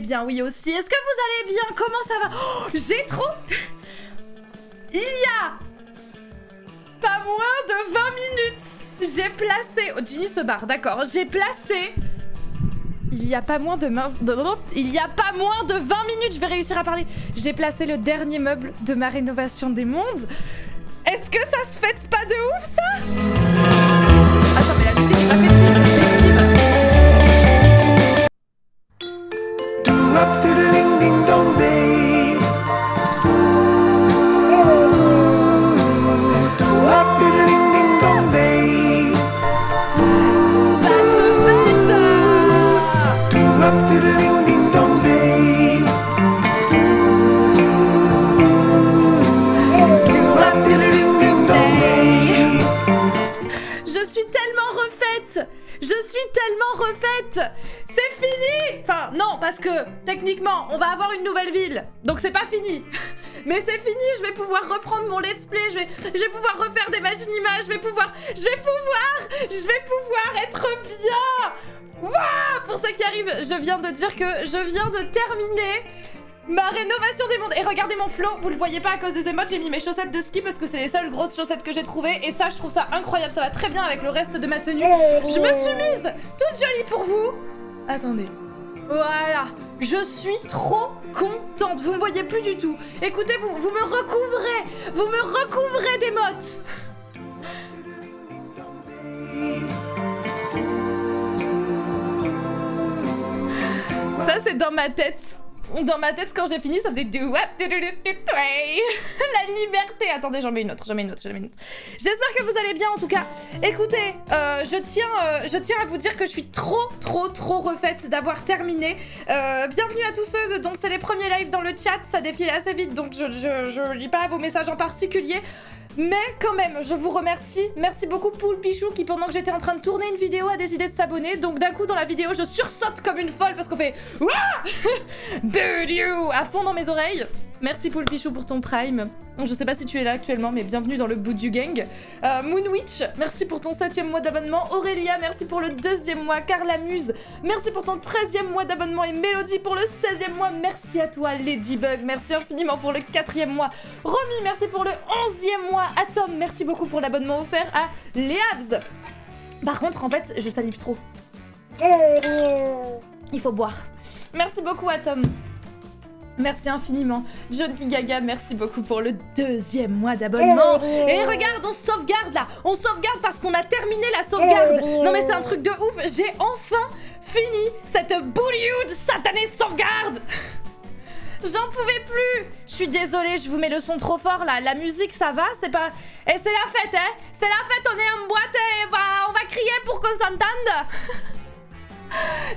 Bien Oui aussi. Est-ce que vous allez bien? Comment ça va? Oh, J'ai trop... Il y a pas moins de 20 minutes, j'ai placé... Oh, Ginny se barre, d'accord. J'ai placé... Il y a pas moins de... Il y a pas moins de 20 minutes, je vais réussir à parler. J'ai placé le dernier meuble de ma rénovation des mondes. Je vais pouvoir, je vais être bien Waouh Pour ceux qui arrivent, je viens de dire que je viens de terminer Ma rénovation des mondes Et regardez mon flow, vous le voyez pas à cause des émotes, j'ai mis mes chaussettes de ski parce que c'est les seules grosses chaussettes que j'ai trouvées et ça je trouve ça incroyable, ça va très bien avec le reste de ma tenue. Je me suis mise toute jolie pour vous. Attendez. Voilà, je suis trop contente, vous me voyez plus du tout. Écoutez, vous, vous me recouvrez, vous me recouvrez d'émotes. Ça c'est dans ma tête. Dans ma tête, quand j'ai fini, ça faisait do La liberté Attendez, j'en mets une autre, j'en mets une autre, j'en mets une autre. J'espère que vous allez bien, en tout cas. Écoutez, euh, je, tiens, euh, je tiens à vous dire que je suis trop, trop, trop refaite d'avoir terminé. Euh, bienvenue à tous ceux dont c'est les premiers lives dans le chat. Ça défile assez vite, donc je, je, je lis pas vos messages en particulier. Mais quand même, je vous remercie. Merci beaucoup Poul Pichou qui pendant que j'étais en train de tourner une vidéo a décidé de s'abonner. Donc d'un coup dans la vidéo, je sursaute comme une folle parce qu'on fait Wouah you à fond dans mes oreilles. Merci Poul Pichou pour ton prime. Je sais pas si tu es là actuellement, mais bienvenue dans le bout du gang. Euh, Moonwitch, merci pour ton septième mois d'abonnement. Aurélia, merci pour le deuxième mois. Carla Muse, merci pour ton treizième mois d'abonnement. Et Mélodie pour le 16e mois. Merci à toi, Ladybug. Merci infiniment pour le quatrième mois. Romy, merci pour le onzième mois. Atom, merci beaucoup pour l'abonnement offert à Léabs. Par contre, en fait, je salive trop. Il faut boire. Merci beaucoup, Atom. Merci infiniment. Johnny Gaga, merci beaucoup pour le deuxième mois d'abonnement. Et regarde, on sauvegarde là. On sauvegarde parce qu'on a terminé la sauvegarde. Non mais c'est un truc de ouf. J'ai enfin fini cette Bollywood satanée sauvegarde. J'en pouvais plus. Je suis désolée, je vous mets le son trop fort là. La musique, ça va C'est pas... Et c'est la fête, hein. C'est la fête, on est en boîte et on va crier pour qu'on s'entende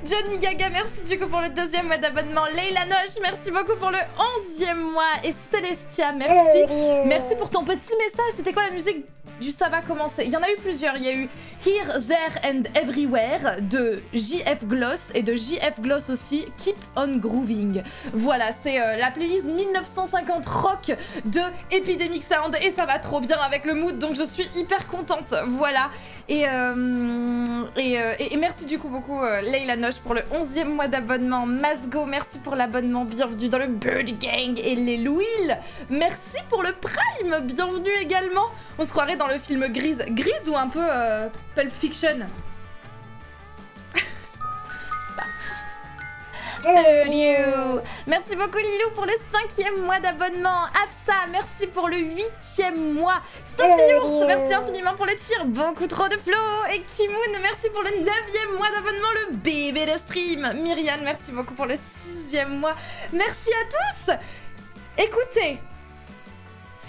Johnny Gaga, merci du coup pour le deuxième mois d'abonnement. Leila Noche, merci beaucoup pour le onzième mois. Et Celestia, merci. Merci pour ton petit message. C'était quoi la musique du Ça va commencer Il y en a eu plusieurs. Il y a eu Here, There and Everywhere de JF Gloss et de JF Gloss aussi Keep on Grooving. Voilà, c'est euh, la playlist 1950 rock de Epidemic Sound et ça va trop bien avec le mood donc je suis hyper contente. Voilà. Et, euh, euh, merci du coup beaucoup Leila Noche pour le 11e mois d'abonnement. Masgo, merci pour l'abonnement. Bienvenue dans le Bird Gang et les Louil. Merci pour le Prime. Bienvenue également. On se croirait dans le film Grise. Grise ou un peu Pulp Fiction? Merci beaucoup Lilou pour le cinquième mois d'abonnement. Afsa, merci pour le huitième mois. Sophie Ours, merci infiniment pour le tir. Beaucoup trop de flow. Et Kimoun, merci pour le neuvième mois d'abonnement. Le bébé de stream. Myriam, merci beaucoup pour le sixième mois. Merci à tous. Écoutez,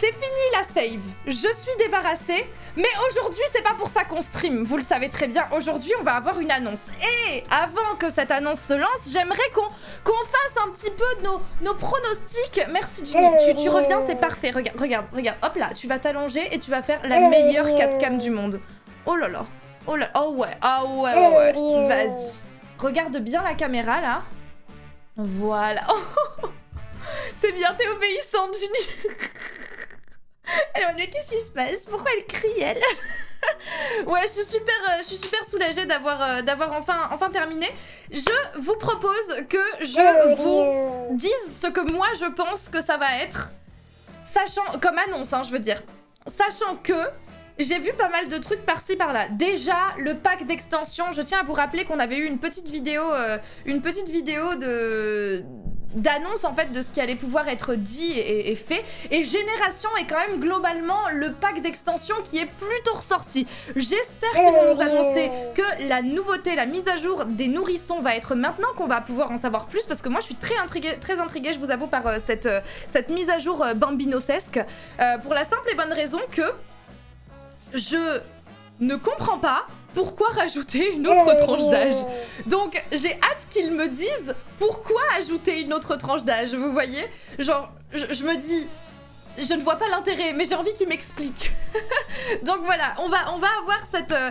c'est fini la save. Je suis débarrassée. Mais aujourd'hui, c'est pas pour ça qu'on stream. Vous le savez très bien. Aujourd'hui, on va avoir une annonce. Et avant que cette annonce se lance, j'aimerais qu'on fasse un petit peu nos, nos pronostics. Merci Jimmy. Tu, reviens, c'est parfait. Regarde, regarde, regarde. Hop là, tu vas t'allonger et tu vas faire la meilleure 4 cam du monde. Oh là là. Oh là. Oh ouais. Oh ouais, ouais. Vas-y. Regarde bien la caméra là. Voilà. C'est bien, t'es obéissante, Ginny. Alors, qu'est-ce qui se passe? Pourquoi elle crie, elle? Ouais, je suis super, euh, je suis super soulagée d'avoir euh, d'avoir enfin, enfin terminé. Je vous propose que je vous dise ce que moi je pense que ça va être. Sachant, comme annonce, hein, je veux dire. Sachant que j'ai vu pas mal de trucs par-ci par-là. Déjà, le pack d'extension, je tiens à vous rappeler qu'on avait eu une petite vidéo, euh, une petite vidéo de d'annonce en fait de ce qui allait pouvoir être dit et, fait. Et Génération est quand même globalement le pack d'extension qui est plutôt ressorti. J'espère qu'ils vont nous annoncer que la nouveauté, la mise à jour des nourrissons va être maintenant qu'on va pouvoir en savoir plus parce que moi je suis très intriguée, très intriguée je vous avoue, par euh, cette, euh, cette mise à jour bambinosesque. pour la simple et bonne raison que je ne comprends pas pourquoi rajouter une autre tranche d'âge. Donc j'ai hâte qu'ils me disent pourquoi ajouter une autre tranche d'âge, vous voyez? Genre, je, me dis, je ne vois pas l'intérêt, mais j'ai envie qu'il m'explique. Donc voilà, on va, on va avoir cette, euh,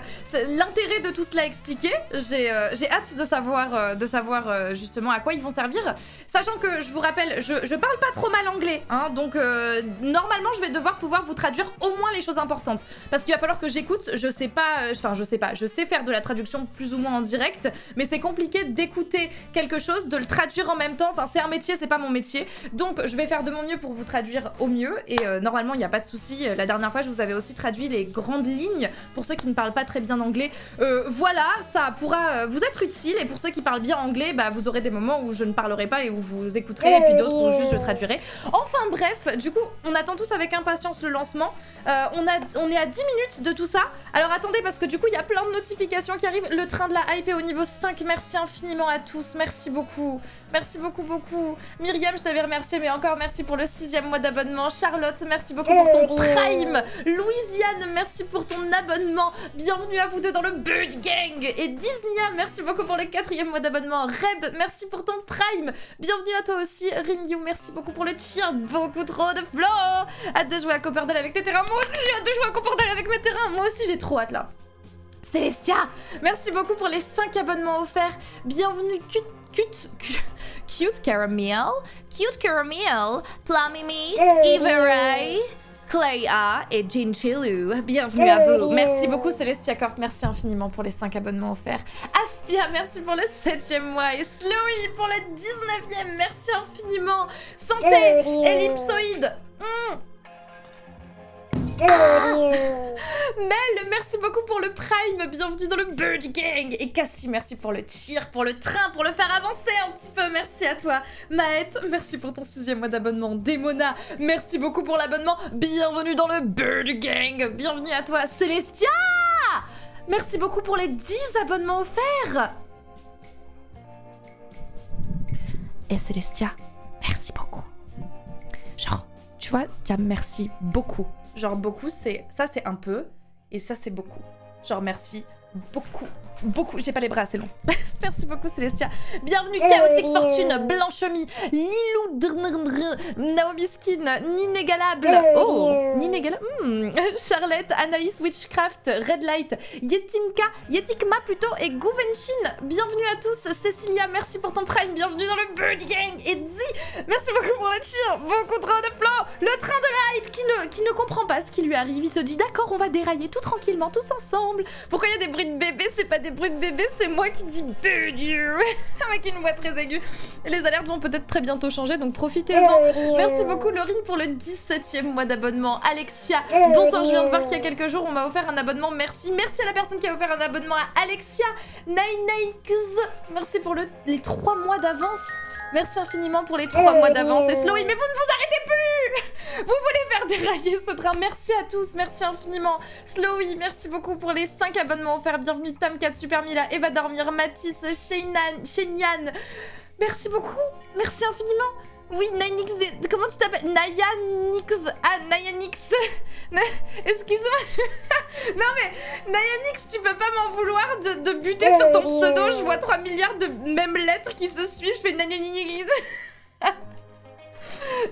l'intérêt de tout cela expliqué. J'ai euh, hâte de savoir, euh, de savoir justement à quoi ils vont servir. Sachant que, je vous rappelle, je, je parle pas trop mal anglais, hein, donc normalement je vais devoir pouvoir vous traduire au moins les choses importantes. Parce qu'il va falloir que j'écoute, je sais pas, enfin je sais pas, je sais faire de la traduction plus ou moins en direct, mais c'est compliqué d'écouter quelque chose, de le traduire en même temps, enfin c'est un métier, c'est pas mon métier. Donc je vais faire de mon mieux pour vous traduire au mieux et euh, normalement il n'y a pas de souci. La dernière fois je vous avais aussi traduit les grandes lignes pour ceux qui ne parlent pas très bien anglais. Euh, voilà, ça pourra euh, vous être utile et pour ceux qui parlent bien anglais, bah, vous aurez des moments où je ne parlerai pas et où vous écouterez et puis d'autres où juste je traduirai. Enfin bref, du coup on attend tous avec impatience le lancement. on, a, on est à 10 minutes de tout ça. Alors attendez parce que du coup il y a plein de notifications qui arrivent. Le train de la hype est au niveau 5. Merci infiniment à tous. Merci beaucoup. Merci beaucoup, beaucoup. Myriam, je t'avais remercié, mais encore merci pour le sixième mois d'abonnement. Charlotte, merci beaucoup pour ton Prime. Louisiane, merci pour ton abonnement. Bienvenue à vous deux dans le Bird Gang. Et Disneya, merci beaucoup pour le quatrième mois d'abonnement. Reb, merci pour ton Prime. Bienvenue à toi aussi. Rinyu, merci beaucoup pour le cheer. Beaucoup trop de flow. Hâte de jouer à Copperdale avec tes terrains. Moi aussi, j'ai hâte de jouer à Copperdale avec mes terrains. Moi aussi, j'ai trop hâte là. Célestia, merci beaucoup pour les 5 abonnements offerts. Bienvenue, cute, cute, cute caramel, cute caramel, Plummy Iveray, Clea et Jinchilu. Bienvenue à vous. Merci beaucoup Celestia Corp, merci infiniment pour les 5 abonnements offerts. Aspia, merci pour le 7 mois. Et Slowy pour le 19e, merci infiniment. Santé, Ellipsoïde. Mel, merci beaucoup pour le Prime, bienvenue dans le Bird Gang. Et Cassie, merci pour le tir, pour le train, pour le faire avancer un petit peu. Merci à toi. Maët, merci pour ton sixième mois d'abonnement. Demona, merci beaucoup pour l'abonnement. Bienvenue dans le Bird Gang. Bienvenue à toi. Célestia, merci beaucoup pour les 10 abonnements offerts. Et Célestia, merci beaucoup. Genre, tu vois, tiens, merci beaucoup Genre beaucoup, c'est ça c'est un peu et ça c'est beaucoup. Genre merci beaucoup beaucoup. J'ai pas les bras assez longs. Merci beaucoup, Célestia. Bienvenue, Chaotique Fortune, Blanchemi, Lilou, Naomi Skin, Ninégalable. Oh, Ninégalable. Hmm. Charlotte, Anaïs, Witchcraft, Red Light, Yetinka, Yetikma plutôt, et Gouvenshin. Bienvenue à tous. Cécilia, merci pour ton prime. Bienvenue dans le Bird Gang. Et Zi, merci beaucoup pour le tir. Beaucoup trop de plans. Le train de la hype qui ne, qui ne comprend pas ce qui lui arrive. Il se dit, d'accord, on va dérailler tout tranquillement, tous ensemble. Pourquoi il y a des bruits de bébé C'est pas des bruits de bébé, c'est moi qui dis Dieu avec une voix très aiguë. Les alertes vont peut-être très bientôt changer, donc profitez-en. Merci beaucoup Laurine pour le 17e mois d'abonnement. Alexia, bonsoir, je viens de voir qu'il y a quelques jours, on m'a offert un abonnement. Merci. Merci à la personne qui a offert un abonnement à Alexia. Ninex, merci pour le, les 3 mois d'avance. Merci infiniment pour les 3 mois d'avance. Et Slowy, mais vous ne vous arrêtez plus Vous voulez faire dérailler ce train. Merci à tous, merci infiniment. Slowy, merci beaucoup pour les 5 abonnements offerts. Bienvenue Tam4, Super Mila, Eva Dormir, Mathis, Sheinan, Merci beaucoup, merci infiniment. Oui, Nayanix, comment tu t'appelles? Nayanix, ah Nayanix, excuse-moi, non mais Nayanix, tu peux pas m'en vouloir de, buter sur ton pseudo, je vois 3 milliards de mêmes lettres qui se suivent, je fais Nayanix.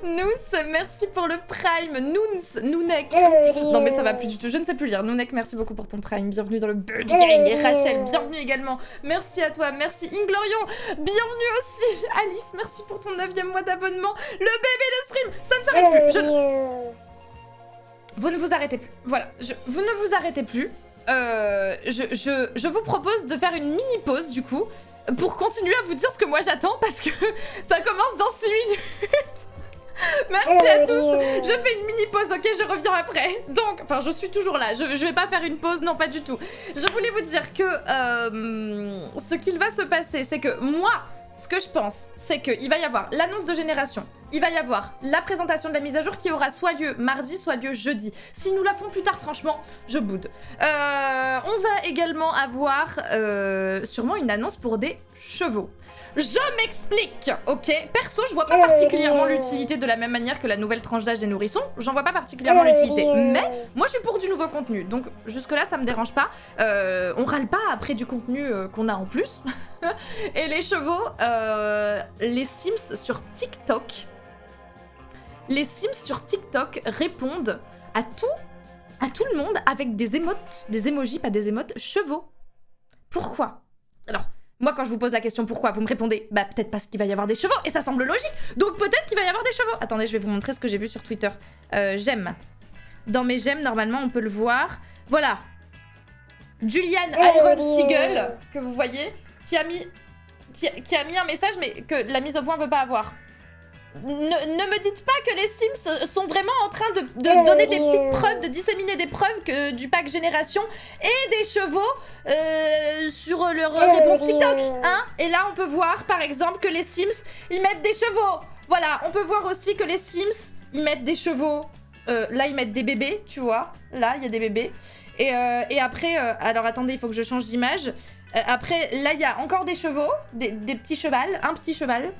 Nous, merci pour le prime. Nouns, Nounek. Euh, Non mais ça va plus du tout, je ne sais plus lire. Nounek, merci beaucoup pour ton prime. Bienvenue dans le Bird Gang. Et Rachel, bienvenue également. Merci à toi, merci Inglorion. Bienvenue aussi. Alice, merci pour ton 9 mois d'abonnement. Le bébé de stream, ça ne s'arrête plus. Je- Vous ne vous arrêtez plus. Voilà, je- vous ne vous arrêtez plus. Euh, je, je- je vous propose de faire une mini pause du coup pour continuer à vous dire ce que moi j'attends parce que ça commence dans 6 minutes. Merci à tous. Je fais une mini pause, ok, je reviens après. Donc, enfin, je suis toujours là. Je, je vais pas faire une pause, non, pas du tout. Je voulais vous dire que euh, ce qu'il va se passer, c'est que moi, ce que je pense, c'est qu'il va y avoir l'annonce de génération. Il va y avoir la présentation de la mise à jour qui aura soit lieu mardi, soit lieu jeudi. Si nous la font plus tard, franchement, je boude. Euh, on va également avoir euh, sûrement une annonce pour des chevaux. Je m'explique, ok? Perso, je vois pas particulièrement l'utilité de la même manière que la nouvelle tranche d'âge des nourrissons. J'en vois pas particulièrement l'utilité. Mais moi, je suis pour du nouveau contenu. Donc, jusque-là, ça me dérange pas. Euh, on râle pas après du contenu euh, qu'on a en plus. Et les chevaux, euh, les Sims sur TikTok. Les Sims sur TikTok répondent à tout, à tout le monde avec des émotes, des emojis, pas des émotes, chevaux. Pourquoi? Alors, moi, quand je vous pose la question pourquoi, vous me répondez bah peut-être parce qu'il va y avoir des chevaux et ça semble logique. Donc peut-être qu'il va y avoir des chevaux. Attendez, je vais vous montrer ce que j'ai vu sur Twitter. Euh, j'aime. Dans mes j'aime, normalement, on peut le voir. Voilà. Julian Iron Seagull, que vous voyez, qui a mis qui, qui a mis un message mais que la mise au point veut pas avoir. Ne, me dites pas que les Sims sont vraiment en train de, de donner des petites preuves, de disséminer des preuves que du pack génération et des chevaux euh, sur leur réponse TikTok. Hein et là, on peut voir par exemple que les Sims ils mettent des chevaux. Voilà, on peut voir aussi que les Sims ils mettent des chevaux. Euh, là, ils mettent des bébés, tu vois. Là, il y a des bébés. Et, euh, et après, euh, alors attendez, il faut que je change d'image. Après, là, il y a encore des chevaux, des, des petits chevals, un petit cheval.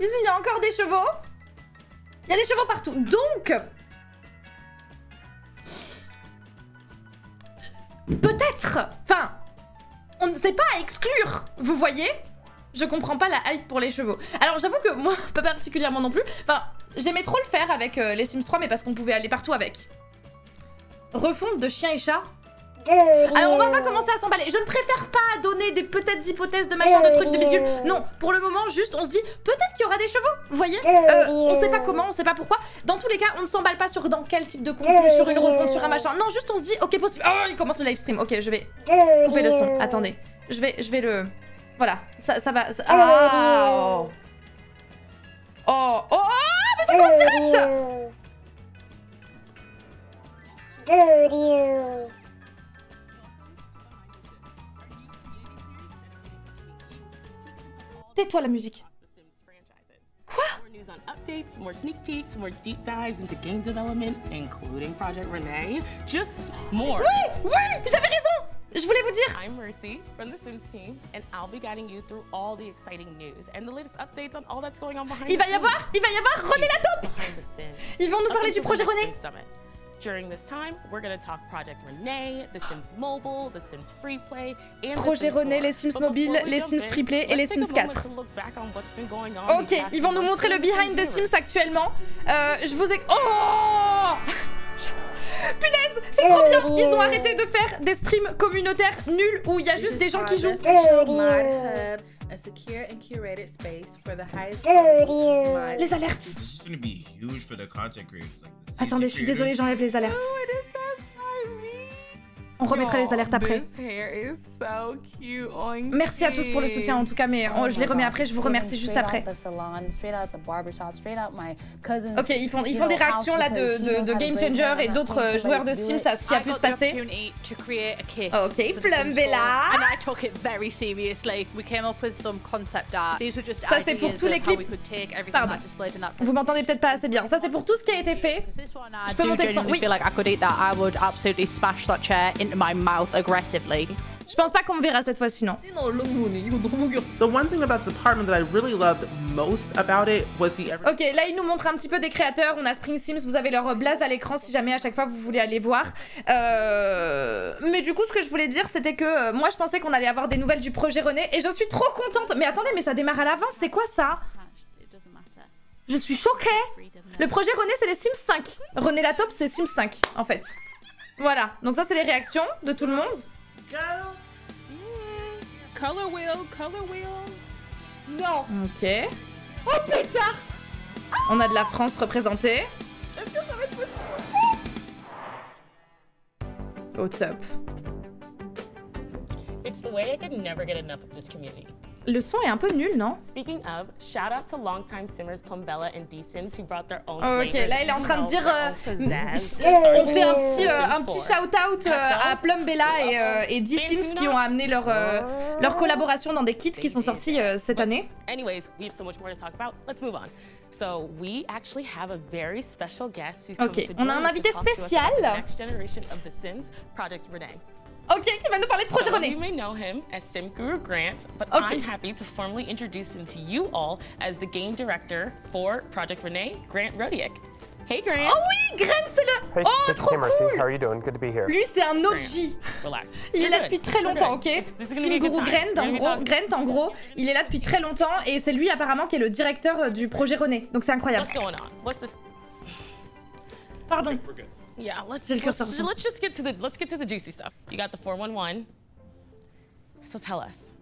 Ici, il y a encore des chevaux. Il y a des chevaux partout. Donc, peut-être, enfin, on ne sait pas à exclure, vous voyez Je comprends pas la hype pour les chevaux. Alors, j'avoue que moi, pas particulièrement non plus. Enfin, j'aimais trop le faire avec euh, les Sims 3, mais parce qu'on pouvait aller partout avec. Refonte de chiens et chats alors on va pas commencer à s'emballer. Je ne préfère pas donner des peut-être hypothèses de machin, de trucs, de bidule. Non, pour le moment, juste on se dit peut-être qu'il y aura des chevaux. Vous voyez euh, On sait pas comment, on sait pas pourquoi. Dans tous les cas, on ne s'emballe pas sur dans quel type de contenu, sur une refonte, sur un machin. Non, juste on se dit ok possible. Oh, il commence le live stream. Ok, je vais couper le son. Attendez, je vais, je vais le. Voilà, ça, ça va. ça- Ah oh. oh oh oh mais c'est quoi ce direct Tais-toi la musique. Quoi? More news on updates, more sneak peeks, more deep dives into game development, including Project Renee. Just more. Oui, oui, j'avais raison. Je voulais vous dire. I'm Mercy from the Sims team, and I'll be guiding you through all the exciting news and the latest updates on all that's going on behind Il va y avoir, il va y avoir René la Sims. Ils vont nous parler du projet René. During this time, we're going to talk Project Renee, The Sims Mobile, The Sims Free Play, and Projet The Sims René, les Sims Mobile, les Sims Free Play et les Sims a moment 4. to look back on what's been going on Ok, ils vont nous montrer le in behind the Sims actuellement. Euh, je vous ai... Oh Punaise, c'est trop bien. Ils ont arrêté de faire des streams communautaires nuls où il y a juste des gens qui jouent. A secure and curated space for the highest mod Les alertes This is gonna be huge for the content creators. Like the Attendez, je suis désolée, j'enlève les alertes. Oh, it is so slimy. On remettra les alertes après. Merci à tous pour le soutien en tout cas, mais oh, je les remets après, je vous remercie juste après. Ok, ils font, ils font des réactions là de, de, de Game Changer et d'autres euh, joueurs de Sims à ce qui a pu se passer. to create a kit. Ok, Plumbella. 4, And I took it very seriously. We came up with some concept art. These were just Ça, c'est pour tous les clips. we could take everything Pardon. that displayed in that. Vous m'entendez peut-être pas assez bien. Ça c'est pour tout ce qui a été fait. Je peux monter le son, oui. Into my mouth aggressively. Je pense pas qu'on me verra cette fois-ci, non. The one thing about this apartment that I really loved most about it was the Ok, là il nous montre un petit peu des créateurs. On a Spring Sims, vous avez leur blaze à l'écran si jamais à chaque fois vous voulez aller voir. Euh, Mais du coup, ce que je voulais dire, c'était que euh, moi je pensais qu'on allait avoir des nouvelles du projet René et je suis trop contente. Mais attendez, mais ça démarre à l'avance, c'est quoi ça? Je suis choquée. Le projet René, c'est les Sims 5. René la top, c'est Sims 5, en fait. Voilà, donc ça, c'est les réactions de tout le monde. Color wheel, color wheel. Non. Ok. Oh putain On a de la France représentée. Est-ce que ça va être possible Au top. It's the way I could never get enough of this community. Le son est un peu nul, non? Speaking of, shout out to longtime simmers Plumbella and D-Sims who brought their own Oh, ok, là, il est en train de dire, euh. On fait un petit, euh, un petit Sims shout-out 4. à Plumbella et, euh, et D-Sims qui ont amené leur, euh, leur collaboration dans des kits qui sont sortis euh, cette année. Anyways, we have so much more to talk about. Let's move on. So we actually have a very special guest who's Ok, on a un invité spécial. next generation of The Sims, Project Renee. Ok, qui va nous parler de projet René. you may know him as Sim Guru Grant, but Okay. I'm happy to formally introduce him to you all as the game director for Project Renee, Grant Rodiak. Hey Grant. Oh oui, Gren, c'est le... Hey, Oh, good to trop see you, Mercy. How cool are you doing? Good to be here. Lui, c'est un Grant, OG. relax. Il est là good. depuis très longtemps, ok? Simguru. Grant, en gros, Grant, en gros, il est là depuis très longtemps et c'est lui apparemment qui est le directeur euh, du projet René. Donc c'est incroyable. What's going on? What's the Pardon. Yeah, let's J'ai le let's, curseur dessus. let's just get to the let's get to the juicy stuff. You got the 411. So tell us,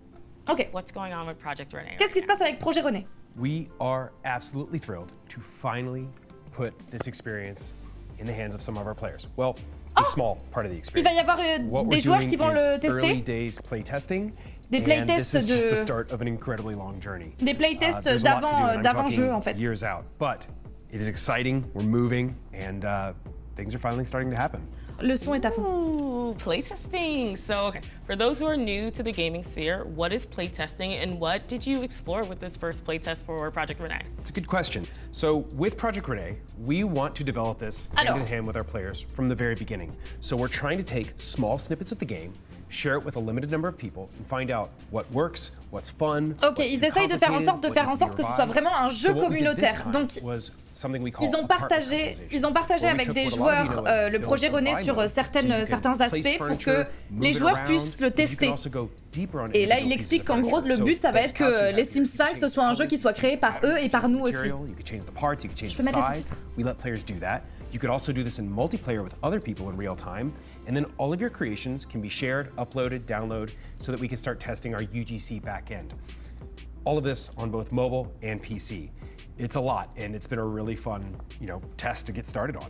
Ok. what's going on with Project Renee? Qu'est-ce qui se passe avec projet René We are absolutely thrilled to finally put this experience in the hands of some of our players. Well, a small part of the Il experience. va y avoir euh, What des we're joueurs doing qui vont is le early tester, days playtesting. Des and playtests this is just de- the start of an incredibly long journey. des Uh, playtests there's a lot to do, d'avant and I'm d'avant jeu en fait. Years out, but it is exciting. We're moving, and uh, things are finally starting to happen. Le son est à fond. Ooh, playtesting. So, okay, for those who are new to the gaming sphere, what is playtesting and what did you explore with this first playtest for Project Renee? It's a good question. So, with Project Renee, we want to develop this hand in hand with our players from the very beginning. So, we're trying to take small snippets of the game, share it with a limited number of people, and find out what works, what's fun. Ok, what's ils essayent de faire en sorte de faire en sorte que ce soit vraiment un jeu So communautaire. Donc, Ils ont partagé, ils ont partagé avec des joueurs euh, le projet René sur euh, certaines, can certains aspects pour que les joueurs puissent le tester. Et là, il explique qu'en gros, le but, ça va être que les. Sims You 5, can ce soit un jeu qui soit créé par eux et par nous aussi. change peux mettre les sous-titres. We let players do that. You could also do this in multiplayer with other people in real time. And then all of your creations can be shared, uploaded, downloaded, so that we can start testing our UGC backend. All of this on both mobile and PC. It's a lot, and it's been a really fun, you know, test to get started on.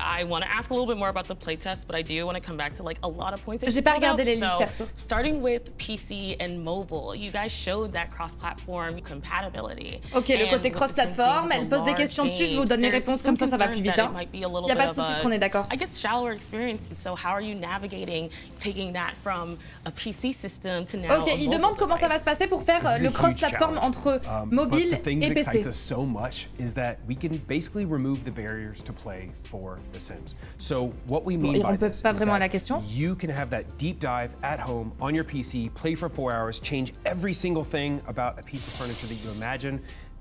I want to ask a little bit more about the playtest, but I do want to come back to like a lot of points. J'ai pas regardé les So, perso. starting with PC and mobile, you guys showed that cross-platform compatibility. Ok, le côté cross-platform, elle pose des questions dessus, je vous donne les réponses, comme ça, ça va plus vite. Hein. it might be a little Y a bit pas de a, on est d'accord. I guess shallower experience. And so, how are you navigating taking that from a PC system to now? Ok, il mobile demande comment ça va se passer pour faire This euh, le cross-platform entre Um, mobile but the thing et that excites PC. Much is that we can basically remove the barriers to play for The Sims. So what we mean et by this is that you can have that deep dive at home on your PC, play for four hours, change every single thing about a piece of furniture that you imagine,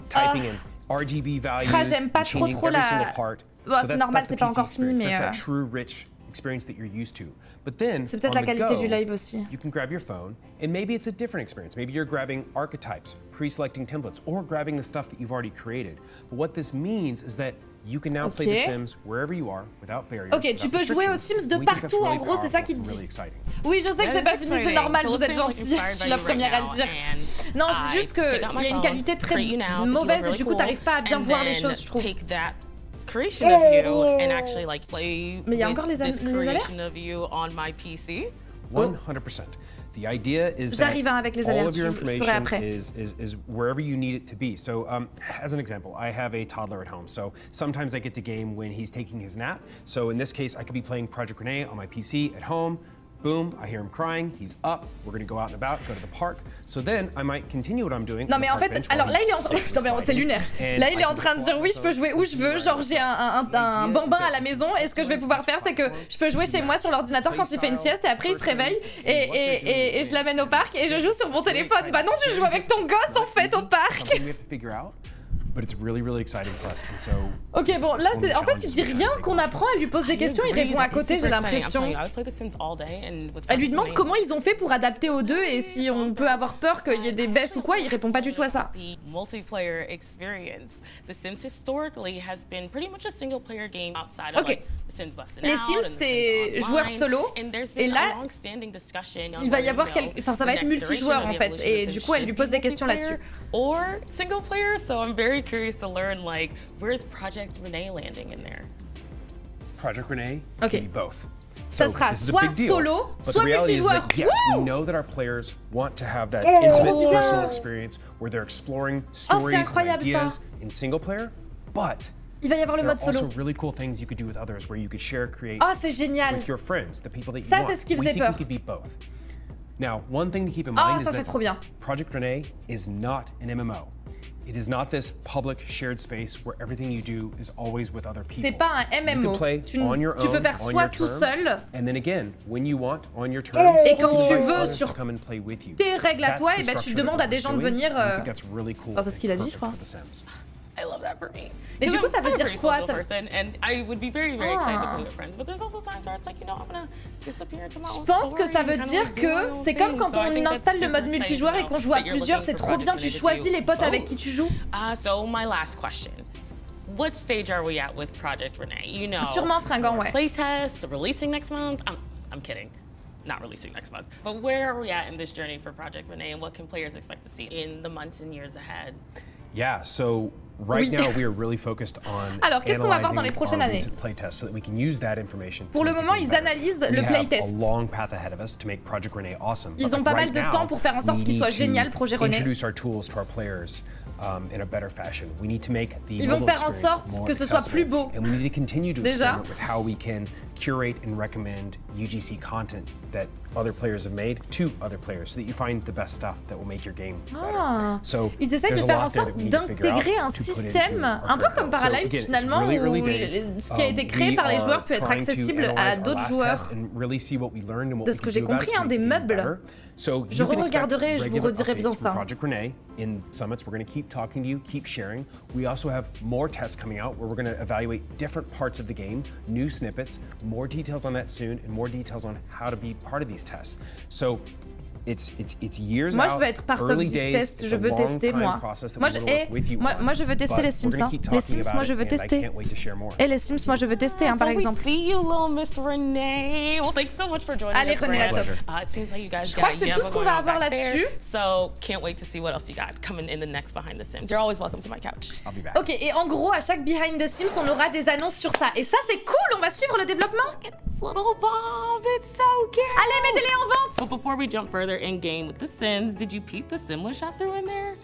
typing in RGB values, Ah, j'aime pas and trop, changing trop every la- single part. Bon, so c'est normal, c'est pas encore fini, mais, That's euh, that true rich experience that you're used to. But then, C'est peut-être on la the qualité go, du live aussi. you can grab your phone and maybe it's a different experience. Maybe you're grabbing archetypes, pre-selecting templates, or grabbing the stuff that you've already created. But what this means is that you can now play The Ok. Sims wherever you are without barriers. Ok, tu without peux jouer aux. Sims de We think that's partout, en really gros, c'est ça qu'il really dit. exciting. Oui, je sais que c'est pas it's fini, c'est exciting. normal, So vous êtes gentil. Je suis la première right à le dire. Non, c'est juste que take out my il y a une qualité très mauvaise et really du coup t'arrives pas à bien voir les choses, je trouve. Take that creation of you and actually like play Mais il y a with les this creation of you on my PC. 100%. The idea is that J'arrive, hein, avec les all of your je- je ferai information is, is, is wherever you need it to be. So, um, as an example, I have a toddler at home. So sometimes I get to game when he's taking his nap. So in this case, I could be playing Project Renee on my PC at home. Boom, I hear him crying. He's up. We're gonna go out and about, go to the park. So then I might continue what I'm doing. Non mais en fait, alors là il est en train, non mais c'est lunaire. Là il I est en can train de dire oui, and je peux jouer où je veux. Genre j'ai un, un, un, un bambin à la maison et ce que je vais pouvoir faire c'est que je peux jouer chez moi sur l'ordinateur quand il fait une sieste et après il se réveille et, et, et, et je l'amène au parc et je joue sur mon téléphone. Bah non, tu joues avec ton gosse en fait au parc. But it's really, really exciting for us. And so, Ok, it's- bon, là. En fait, il dit rien qu'on on. apprend, elle lui pose des questions, il répond à côté, j'ai l'impression. Elle lui demande comment ils ont fait pour adapter aux deux et si on peut avoir peur qu'il y ait des baisses ou quoi, il répond pas du tout à ça. Ok. Les Sims, c'est joueur solo, et been là, a long-standing discussion on il va y avoir you quel- know, enfin, ça the va être multijoueur, en fait, et du coup, elle lui pose des questions là-dessus. Or single player, so I'm very curious to learn like where's Project Renee landing in there? Project Renee Ok. can be both. Ça So sera soit solo, soit multijoueur. yes, Woo! we know that our players want to have that Trop intimate personal experience where they're exploring stories and incroyable, ça. ideas in single player, but Il va y avoir le mode solo. also really cool things you could do with others where you could share, create Oh, c'est génial. with your friends, the people that you Ça, c'est ce qui faisait peur. Now, one thing to keep in Ah, ça, is that trop bien. Project Renee is not an MMO. It is not this public shared space where everything you do is always with other people. C'est pas un You MMO. can play Tu, on your tu peux faire soit tout seul, and then again, when you want, on your terms, Et quand tu veux sur tes règles à toi, et ben tu demandes à des gens de venir. euh, think that's really cool Enfin, c'est ce qu'il a dit, je crois. Perfect for The Sims. I love that for me. Mais du Because coup, ça I'm- veut I'm a dire pretty quoi, social ça- person, and I would be very, very excited to Ah. play with friends. But there's also times where it's like, you know, I'm gonna disappear into my Je own pense que story ça and veut kinda dire like do my que own c'est comme thing. quand So I on think that's installe le super mode exciting multijoueur to et know qu'on joue à that you're plusieurs, looking c'est for trop Project bien, tu Renee to choisis do les potes avec both. qui tu joues. Uh, so my last question. What stage are we at with Project Renee? You know, Sûrement fringant, ouais. playtest, releasing next month. I'm, I'm kidding. Not releasing next month. But where are we at in this journey for Project Renee and what can players expect to see in the months and years ahead? Yeah, so right Oui. now we are really focused on Alors, qu'est-ce qu'on va voir dans les analyzing prochaines années? recent playtests so that we can use that information. to Pour le moment, ils analysent le playtest. a long path ahead of us to make Project Renee awesome. Ils ont like pas mal de now, temps pour faire en sorte qu'il soit génial, Projet players. Um, in a better fashion. We need to make the Ils vont faire en sorte que ce soit plus beau. Déjà. Experiment with how we can curate and recommend UGC content that other players have made to other players so that you find the best stuff that will make your game better. Ah. So Ils essayent de faire en sorte that we need to figure out d'intégrer un to put into système, un peu comme build. So Paralive again, it's finalement, really où ce qui a été Um, créé we par les joueurs peut être accessible à d'autres joueurs. and really see what we learned De ce que j'ai do about it compris, make des meubles. So Je re-regarderai je vous redirai bien ça. Project Renee. In summits, we're going to keep talking to you, keep sharing. We also have more tests coming out where we're going to evaluate different parts of the game, new snippets, more details on that soon, and more details on how to be part of these tests. So it's it's it's years Moi, je veux être part of early this days. test. It's Je a veux long tester, time moi. process that Moi, we're je- eh, moi- je veux tester les Sims, hein. Les Sims, about moi, je veux tester. can't wait to share more. Et les Sims, moi je veux tester, hein, par exemple. we see you, little Miss Renee. Well, thanks so much for joining Allez, us. Renée, la top. Uh, it seems like you guys Je crois got que c'est tout ce qu'on va avoir là-dessus. So can't wait to see what else you got coming in the next behind the Sims. You're always welcome to my couch. I'll be back. Ok, et en gros, à chaque Behind the Sims, on aura des annonces sur ça. Et ça, c'est cool, on va suivre le développement. Little bomb, it's so cute. Allez, mettez-les en vente But before we jump further in game with the Sims, did you peep the Simlish I threw in there?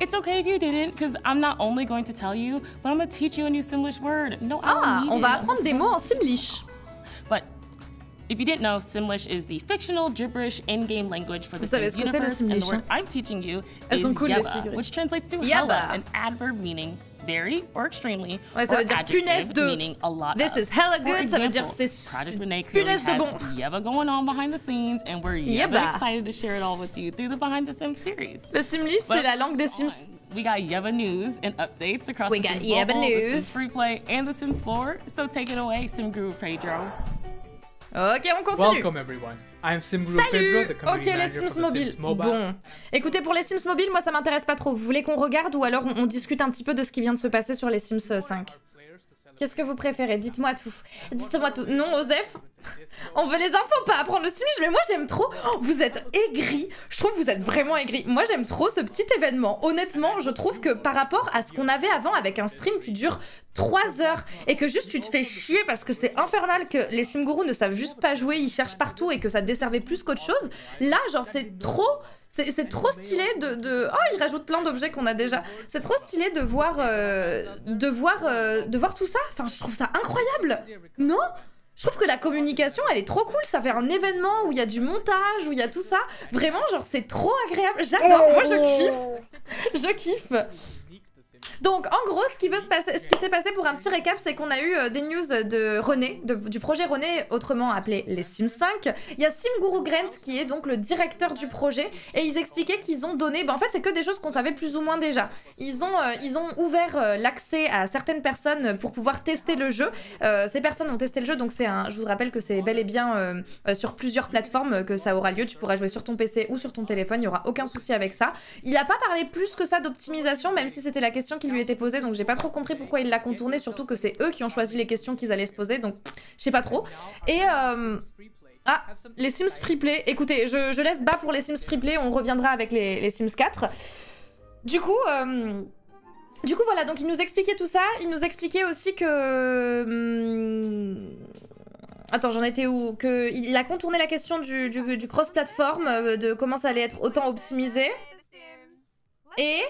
It's okay if you didn't, because I'm not only going to tell you, but I'm going to teach you a new Simlish word. No, Ah, on va apprendre des mots en Simlish. But if you didn't know, Simlish is the fictional gibberish in-game language for the Sims universe, and the word? I'm teaching you is cool, yeba, which translates to Yeba. hella, an adverb meaning very or extremely, Ouais, ça or veut dire punaise de. meaning a lot This of. is hella For good, ça veut dire example, c'est Project Renee clearly punaise de has bon. Yeva going on behind the scenes, and we're yeba Yeba. excited to share it all with you through the Behind the Sims series. Le Simlish, c'est But la langue des Sims. We got Yeva news and updates across We the got Sims Yeva mobile, the news. Sims free play, and the Sims 4. So take it away, Sim Guru Pedro. Ok, on continue. Welcome everyone. I'm Simguru Salut Pedro, the Ok, les Sims Mobile. Bon. Écoutez, pour les Sims mobiles, moi ça m'intéresse pas trop. Vous voulez qu'on regarde ou alors on, on discute un petit peu de ce qui vient de se passer sur les Sims euh, 5 Qu'est-ce que vous préférez Dites-moi tout. Dites-moi tout. Non, Osef On veut les infos, pas apprendre le Simlish, mais moi j'aime trop. Vous êtes aigris. Je trouve que vous êtes vraiment aigris. Moi j'aime trop ce petit événement. Honnêtement, je trouve que par rapport à ce qu'on avait avant avec un stream qui dure 3 heures et que juste tu te fais chier parce que c'est infernal que les Simgourous ne savent juste pas jouer, ils cherchent partout et que ça desservait plus qu'autre chose. Là, genre, c'est trop. C'est c'est trop stylé de, de- Oh, ils rajoutent plein d'objets qu'on a déjà. C'est trop stylé de voir, euh, de, voir, euh, de voir tout ça. Enfin, je trouve ça incroyable. Non? Je trouve que la communication, elle est trop cool. Ça fait un événement où il y a du montage, où il y a tout ça. Vraiment, genre, c'est trop agréable. J'adore. Moi, je kiffe. Je kiffe. Donc, en gros, ce qui, s'est passé pour un petit récap, c'est qu'on a eu euh, des news de René, du projet René, autrement appelé les Sims 5. Il y a Sim Guru Grant qui est donc le directeur du projet, et ils expliquaient qu'ils ont donné. bah, en fait, c'est que des choses qu'on savait plus ou moins déjà. Ils ont, euh, ils ont ouvert euh, l'accès à certaines personnes pour pouvoir tester le jeu. Ces personnes ont testé le jeu, donc c'est un. Je vous rappelle que c'est bel et bien sur plusieurs plateformes que ça aura lieu. Tu pourras jouer sur ton PC ou sur ton téléphone, il y aura aucun souci avec ça. Il a pas parlé plus que ça d'optimisation, même si c'était la question qui lui était posée, donc j'ai pas trop compris pourquoi il l'a contourné, surtout que c'est eux qui ont choisi les questions qu'ils allaient se poser, donc je sais pas trop. Et euh, ah, les Sims Freeplay, écoutez, je, je laisse bas pour les Sims Freeplay, on reviendra avec les, les Sims 4. Du coup, euh, du coup voilà, donc il nous expliquait tout ça, il nous expliquait aussi que... hum, Attends, j'en étais où? Que Il a contourné la question du, du, du cross-platform, euh, de comment ça allait être autant optimisé. Et,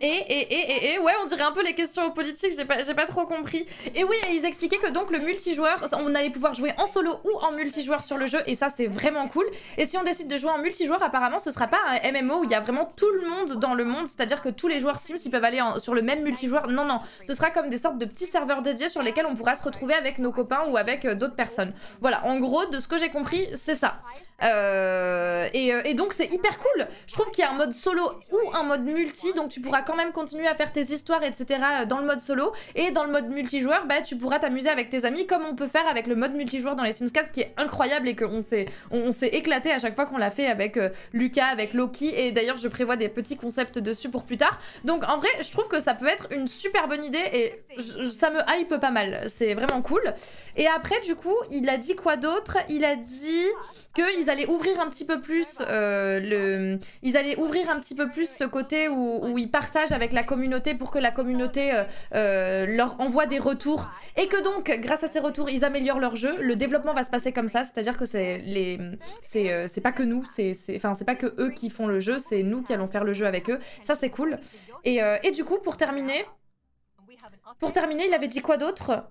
et, et, et, et, et, ouais, on dirait un peu les questions politiques, j'ai pas, pas trop compris. Et oui, ils expliquaient que donc le multijoueur, on allait pouvoir jouer en solo ou en multijoueur sur le jeu, et ça c'est vraiment cool. Et si on décide de jouer en multijoueur, apparemment ce sera pas un MMO où il y a vraiment tout le monde dans le monde, c'est-à-dire que tous les joueurs Sims ils peuvent aller en- sur le même multijoueur. Non, non, ce sera comme des sortes de petits serveurs dédiés sur lesquels on pourra se retrouver avec nos copains ou avec euh, d'autres personnes. Voilà, en gros, de ce que j'ai compris, c'est ça. Euh, et, euh, et donc c'est hyper cool. Je trouve qu'il y a un mode solo ou un mode multi, donc tu pourras quand même continuer à faire tes histoires, etc. dans le mode solo. Et dans le mode multijoueur, bah tu pourras t'amuser avec tes amis comme on peut faire avec le mode multijoueur dans les Sims 4 qui est incroyable et qu'on s'est on, on s'est éclaté à chaque fois qu'on l'a fait avec euh, Lucas, avec Loki. Et d'ailleurs je prévois des petits concepts dessus pour plus tard. Donc en vrai, je trouve que ça peut être une super bonne idée et je- ça me hype pas mal. C'est vraiment cool. Et après, du coup, il a dit quoi d'autre? Il a dit qu'ils allaient ouvrir un petit peu plus euh, le ils allaient ouvrir un petit peu plus ce côté où, ils partagent avec la communauté pour que la communauté euh, euh, leur envoie des retours. Et que donc grâce à ces retours ils améliorent leur jeu. Le développement va se passer comme ça c'est à dire que c'est les c'est pas que nous c'est enfin c'est pas que eux qui font le jeu c'est nous qui allons faire le jeu avec eux. Ça c'est cool. Et, et du coup pour terminer pour terminer, il avait dit quoi d'autre?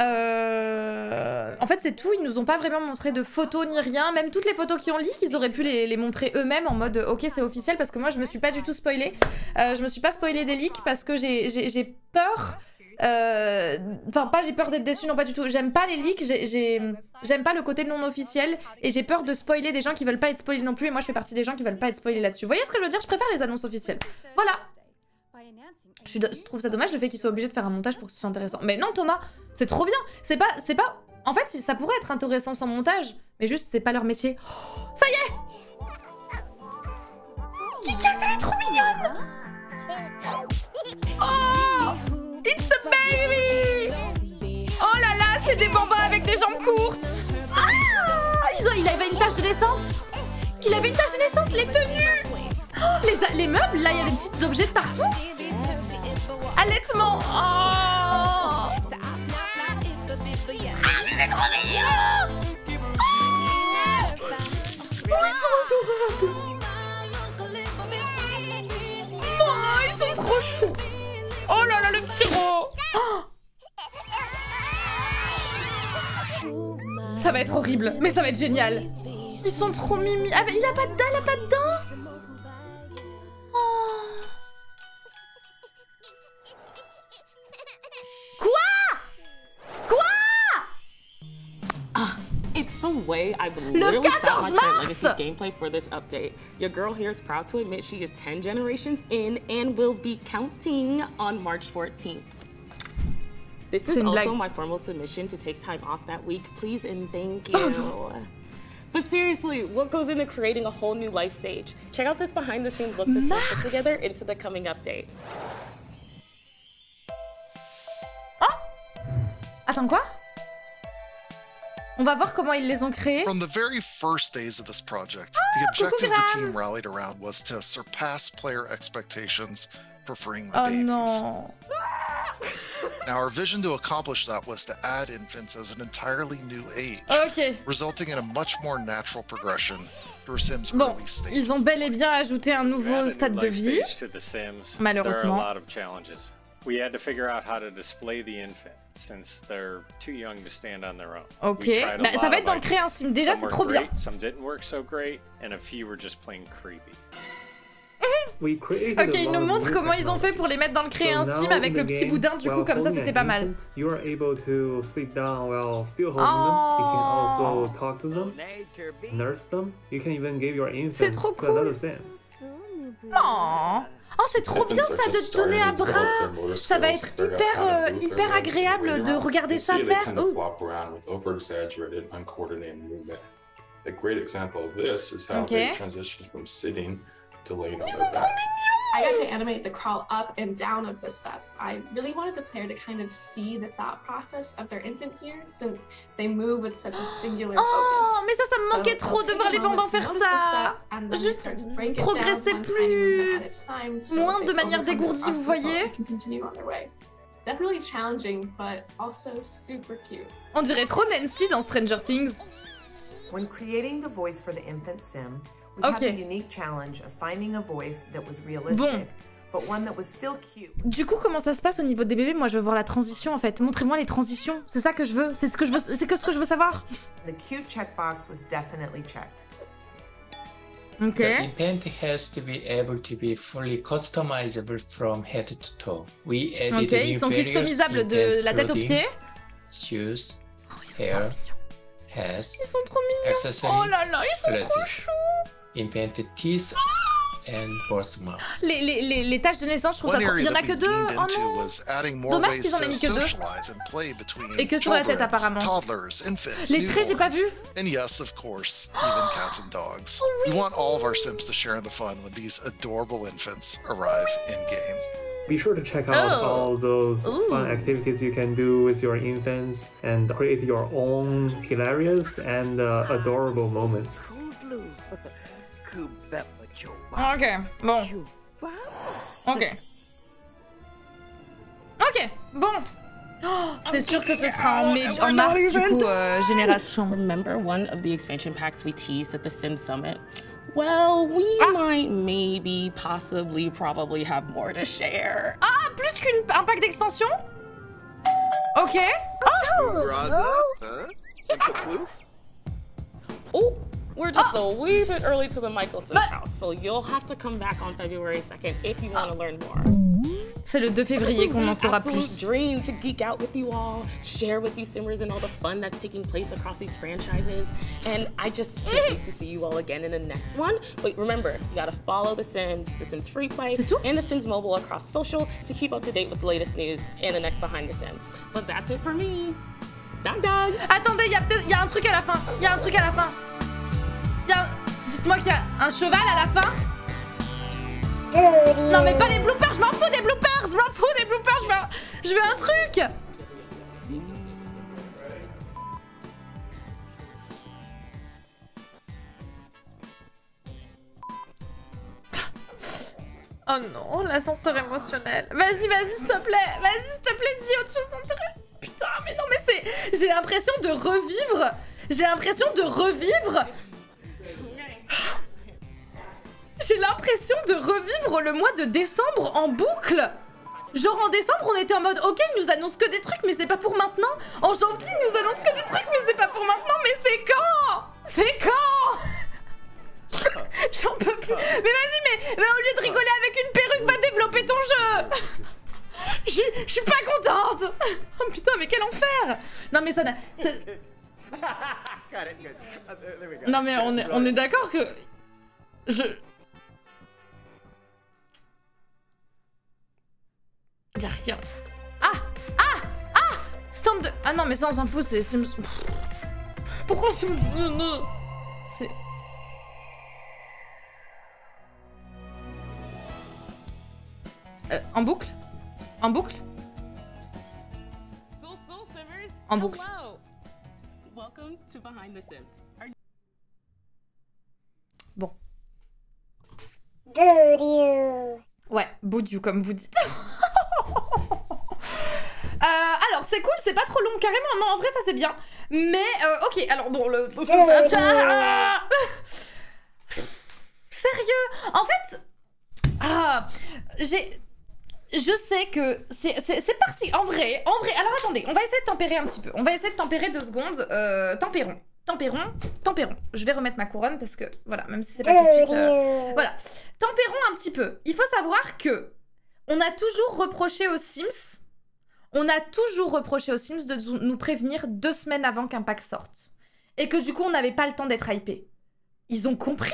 Euh, En fait, c'est tout. Ils nous ont pas vraiment montré de photos ni rien. Même toutes les photos qui ont leak, ils auraient pu les, montrer eux-mêmes en mode ok, c'est officiel. Parce que moi, je me suis pas du tout spoilé. Euh, je me suis pas spoilé des leaks parce que j'ai- peur. euh, Enfin, pas j'ai peur d'être déçue, non pas du tout. J'aime pas les leaks, j'ai- j'ai- j'aime pas le côté non officiel et j'ai peur de spoiler des gens qui veulent pas être spoilés non plus. Et moi, je fais partie des gens qui veulent pas être spoilés là-dessus. Vous voyez ce que je veux dire? Je préfère les annonces officielles. Voilà. Je, trouve ça dommage le fait qu'ils soient obligés de faire un montage pour que ce soit intéressant. Mais non, Thomas, c'est trop bien. C'est pas, c'est pas. En fait, ça pourrait être intéressant sans montage, mais juste c'est pas leur métier. Oh, ça y est. Kika, elle est trop mignonne. Oh, it's a baby. Oh là là, c'est des bambins avec des jambes courtes. Ah, ils ont- il avait une tache de naissance. Il avait une tache de naissance, les tenues. Oh, les, les meubles, là, il y a des petits objets de partout. Allaitement. Oh. Ah, mais c'est trop mignon. Oh, ils sont adorables. Oh, ils sont trop choux. Oh là là, le petit ro. Oh. Ça va être horrible, mais ça va être génial. Ils sont trop mimi. Ah, mais il a pas de dents, il a pas de dents? Way I've literally stopped my 14 current legacy gameplay for this update. Your girl here is proud to admit she is 10 generations in and will be counting on March 14th. This is une also blague. my formal submission to take time off that week, please and thank you. But seriously, what goes into creating a whole new life stage? Check out this behind the scenes look team put together into the coming update. Attends, quoi On va voir comment ils les ont créés. From the very first days of this project, the Ah, coucou objective the team rallied around was to surpass player expectations for freeing the Oh babies. non. Now, our vision to accomplish that was to add infants as an entirely new age, Ok. resulting in a much more natural progression through Sims Bon, early stages. ils ont bel et bien ajouté un nouveau stade de vie. to the Sims, Malheureusement. We had to figure out how to display the infant since they're too young to stand on their own. Ok. Bah, ça va être dans le créer un ideas. sim. Déjà, Some c'est trop bien. Some didn't work so great, and a few were just plain creepy. Ok, ils nous montrent comment ils ont fait pour les mettre dans le créer un So sim now avec le petit boudin, du coup comme ça c'était pas mal. infant, You are able to sit down while still holding them. You can also talk to them, nurse them. You can even give your infant trop to another sim. Oh, oh c'est trop bien ça de te donner un bras. Ça va être hyper, euh, hyper agréable de regarder ça faire. movement. A great example of this is how Okay. they transition from sitting to laying on their back. I got to animate the crawl up and down of the step. I really wanted the player to kind of see the thought process of their infant years since they move with such a singular Oh, focus. mais ça, ça me manquait they'll trop de voir les bambins faire ça. step and then Juste start to break it down progresser one tiny movement plus, time till moins de manière overcome this dégourdie, vous voyez continue on their way. Definitely challenging, but also super cute. On dirait trop Nancy dans Stranger Things. When creating the voice for the infant sim, we had Okay. the unique challenge of finding a voice that was realistic, but one that was still cute. Du coup, comment ça se passe au niveau des bébés? Moi, je veux voir la transition en fait. Montrez-moi les transitions. C'est ça que je veux. C'est ce que je veux. C'est que ce que je veux savoir. The cute checkbox was definitely checked. Ok. The event has to be able to be fully customizable from head to toe. We added Ok, ils sont customisables de la tête aux pieds. Shoes, hair, hats, Ils sont trop mignons. Oh là là, ils sont trop choux. Invented teeth, and birthmarks. Les, les, les, les tâches de naissance, je trouve One ça trop. Il y en a que deux. leaned Oh into non. was adding more Dommage qu'ils en aient mis que deux. socialize and play between Et que sur la tête, apparemment. toddlers, infants, Les traits, j'ai pas vu. and yes, of course, even cats and dogs. We want all of our Sims to share in the fun when these adorable infants arrive in game. Be sure to check out Oh. all those Ooh. fun activities you can do with your infants and create your own hilarious and uh, adorable moments. Ok, bon. Ok. Ok, bon. Oh, C'est sûr que ce sera en, mai, en mars, du coup, euh, génération. Remember one of the expansion packs we teased at the Sim Summit? Well, we Ah. might, maybe, possibly, probably have more to share. Ah, plus qu'un pack d'extension? Ok. Oh, we're just oh. a wee bit early to the Michaelson's But- house, so you'll have to come back on February 2nd if you want to oh. learn more. C'est le 2 février qu'on en saura plus. dream to geek out with you all, share with you Simmers and all the fun that's taking place across these franchises. And I just can't mm-hmm. wait to see you all again in the next one. But remember, you gotta follow The Sims, The Sims Free Play, and The Sims Mobile across social to keep up to date with the latest news and the next Behind the Sims. But that's it for me. Dog dog. Attendez, il y a peut-être il y a un truc à la fin. Il y a un truc à la fin. Dites-moi qu'il y a un cheval à la fin. Non mais pas les bloopers, je m'en fous des bloopers, je m'en fous des bloopers, je veux un, je veux un truc. Oh non, l'ascenseur émotionnel. Vas-y, vas-y, s'il te plaît. Vas-y, s'il te plaît, dis autre chose d'intéressant. Putain, mais non, mais c'est. J'ai l'impression de revivre. J'ai l'impression de revivre. J'ai l'impression de revivre le mois de décembre en boucle. Genre en décembre, on était en mode ok, ils nous annoncent que des trucs, mais c'est pas pour maintenant. En janvier, ils nous annoncent que des trucs, mais c'est pas pour maintenant. Mais c'est quand? C'est quand? J'en peux plus. Mais vas-y, mais, au lieu de rigoler avec une perruque, va développer ton jeu. Je je suis pas contente. Oh putain, mais quel enfer. Non mais ça n'a. ça- Non mais on est, on est d'accord que je. Y a rien. Ah Ah Ah Stand de... Ah non mais ça on s'en fout, c'est... Pourquoi c'est... C'est... Euh, en boucle? En boucle? En boucle. Welcome to Behind the. Are Bon. Ouais, Boudiou comme vous dites. Euh, alors, c'est cool, c'est pas trop long, carrément. Non, en vrai, ça c'est bien. Mais, euh, ok, alors bon, le. Sérieux En fait. Ah J'ai. Je sais que c'est parti. En vrai, en vrai. Alors attendez, on va essayer de tempérer un petit peu. On va essayer de tempérer deux secondes. Euh, tempérons. tempérons, tempérons. Je vais remettre ma couronne parce que, voilà, même si c'est pas tout de suite... euh, Voilà, tempérons un petit peu. Il faut savoir que on a toujours reproché aux Sims, on a toujours reproché aux Sims de nous prévenir deux semaines avant qu'un pack sorte. Et que du coup, on n'avait pas le temps d'être hypé. Ils ont compris?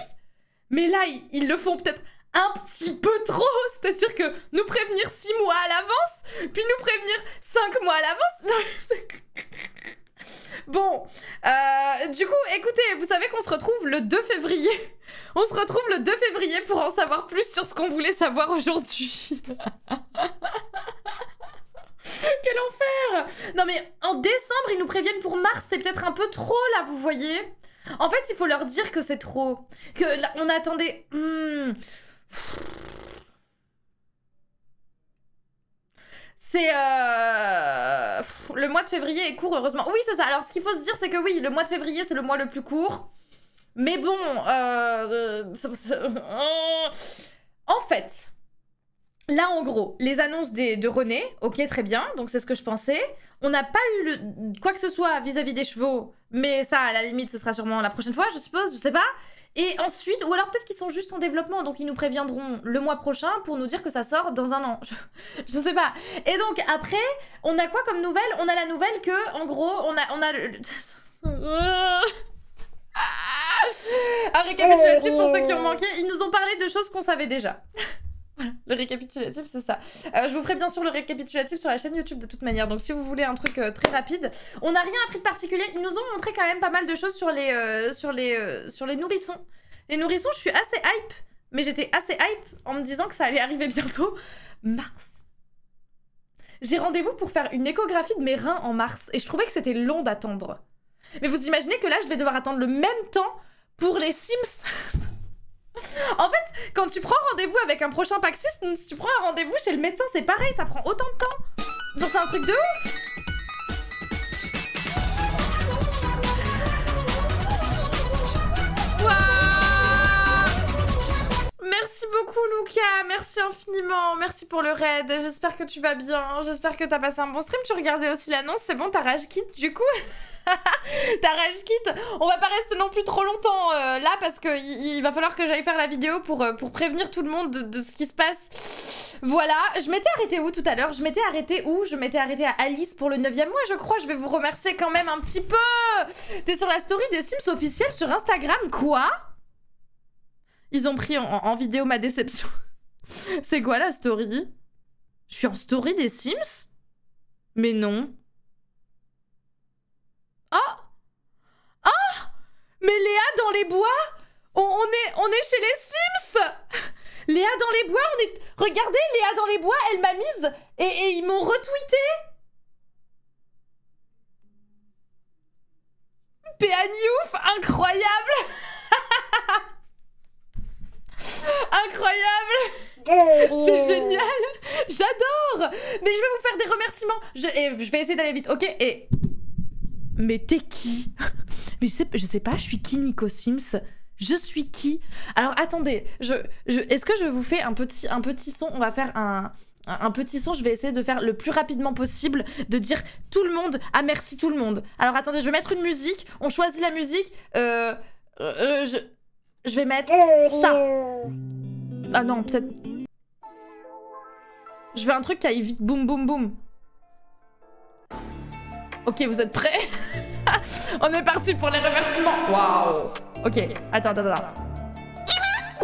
Mais là, ils, ils le font peut-être un petit peu trop C'est-à-dire que nous prévenir six mois à l'avance, puis nous prévenir cinq mois à l'avance... Bon, euh, du coup, écoutez, vous savez qu'on se retrouve le 2 février. On se retrouve le 2 février pour en savoir plus sur ce qu'on voulait savoir aujourd'hui. Quel enfer Non mais en décembre, ils nous préviennent pour mars, c'est peut-être un peu trop là, vous voyez En fait, il faut leur dire que c'est trop. Que là, on attendait... Hmm. C'est euh... le mois de février est court heureusement. Oui c'est ça. Alors ce qu'il faut se dire c'est que oui le mois de février c'est le mois le plus court. Mais bon, euh... en fait, là en gros les annonces de René, ok très bien. Donc c'est ce que je pensais. On n'a pas eu le... quoi que ce soit vis-à-vis des chevaux, mais ça à la limite ce sera sûrement la prochaine fois je suppose, je sais pas. Et ensuite, ou alors peut-être qu'ils sont juste en développement, donc ils nous préviendront le mois prochain pour nous dire que ça sort dans un an. Je, je sais pas. Et donc après, on a quoi comme nouvelle? On a la nouvelle que, en gros, on a, on a le... Un récapitulatif pour ceux qui ont manqué? Ils nous ont parlé de choses qu'on savait déjà. Voilà, le récapitulatif, c'est ça. Euh, je vous ferai bien sûr le récapitulatif sur la chaîne YouTube de toute manière. Donc si vous voulez un truc euh, très rapide, on n'a rien appris de particulier. Ils nous ont montré quand même pas mal de choses sur les, euh, sur les, sur les nourrissons. Les nourrissons, je suis assez hype, mais j'étais assez hype en me disant que ça allait arriver bientôt. Mars. J'ai rendez-vous pour faire une échographie de mes reins en mars et je trouvais que c'était long d'attendre. Mais vous imaginez que là, je vais devoir attendre le même temps pour les Sims En fait, quand tu prends rendez-vous avec un prochain Sims, si tu prends un rendez-vous chez le médecin, c'est pareil, ça prend autant de temps. C'est un truc de ouf. Merci beaucoup Luca, merci infiniment, merci pour le raid, j'espère que tu vas bien, j'espère que t'as passé un bon stream, tu regardais aussi l'annonce, c'est bon, t'as rage kit du coup. T'as rage kit On va pas rester non plus trop longtemps euh, là parce que il, il va falloir que j'aille faire la vidéo pour, euh, pour prévenir tout le monde de, de ce qui se passe. Voilà, je m'étais arrêtée où tout à l'heure? Je m'étais arrêtée où? Je m'étais arrêtée à Alice pour le 9 mois je crois, je vais vous remercier quand même un petit peu. T'es sur la story des Sims officiels sur Instagram, quoi? Ils ont pris en, vidéo ma déception. C'est quoi la story? Je suis en story des Sims? Mais non. Oh Oh Mais Léa dans les bois! On, est, on est chez les Sims! Léa dans les bois, on est... Regardez, Léa dans les bois, elle m'a mise et, ils m'ont retweeté. PA Newf, incroyable Incroyable. C'est génial. J'adore. Mais je vais vous faire des remerciements. Je, et je vais essayer d'aller vite, ok? Et... Mais t'es qui? Mais je sais, je sais pas, je suis qui Nico Sims? Je suis qui? Alors attendez, je, je, est-ce que je vous fais un petit, un petit son? On va faire un, un, un petit son, je vais essayer de faire le plus rapidement possible, de dire tout le monde, ah merci tout le monde. Alors attendez, je vais mettre une musique, on choisit la musique, euh, euh, je, je vais mettre ça. Ah non, peut-être... Je veux un truc qui aille vite, boum boum boum. Ok, vous êtes prêts? On est parti pour les remerciements. Waouh. Ok, attends, attends, attends.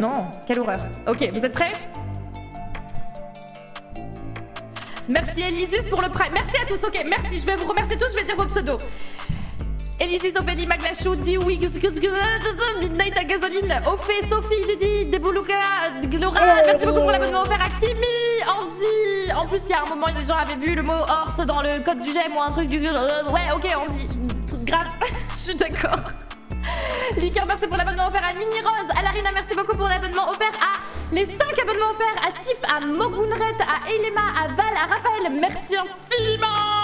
Non, quelle horreur. Ok, vous êtes prêts? Merci Elysis pour le prime. Merci à tous, ok, merci. Je vais vous remercier tous, je vais dire vos pseudos. Elysis, Ophélie, Maglachou, Diwix, Midnight à Gasoline, Ophé, Sophie, Didi, Deboluka, Laura, merci beaucoup pour l'abonnement offert à Kimi, Andy. En plus, il y a un moment, les gens avaient vu le mot horse dans le code du gemme ou un truc du. euh, Ouais, ok, Andy. Grave, je suis d'accord. Liker, merci pour l'abonnement offert à Nini Rose, à Larina, merci beaucoup pour l'abonnement offert à les 5 abonnements offerts à Tiff, à Mogunret, à Elema, à Val, à Raphaël, merci infiniment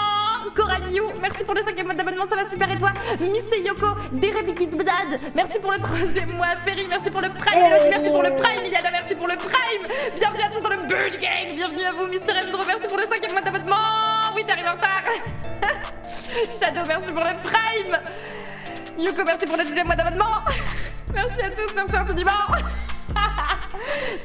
Coraliou, merci pour le cinquième mois d'abonnement, ça va super et toi Miss Yoko, Derebikidbdad, merci pour le troisième mois, Ferry, merci pour le prime, Elodie, merci pour le prime, Iliana, merci pour le prime Bienvenue à tous dans le Bird Gang, bienvenue à vous Mister Endro, merci pour le cinquième mois d'abonnement Oui, t'arrives en retard Shadow, merci pour le prime Yuko, merci pour le deuxième mois d'abonnement. Merci à tous, merci infiniment.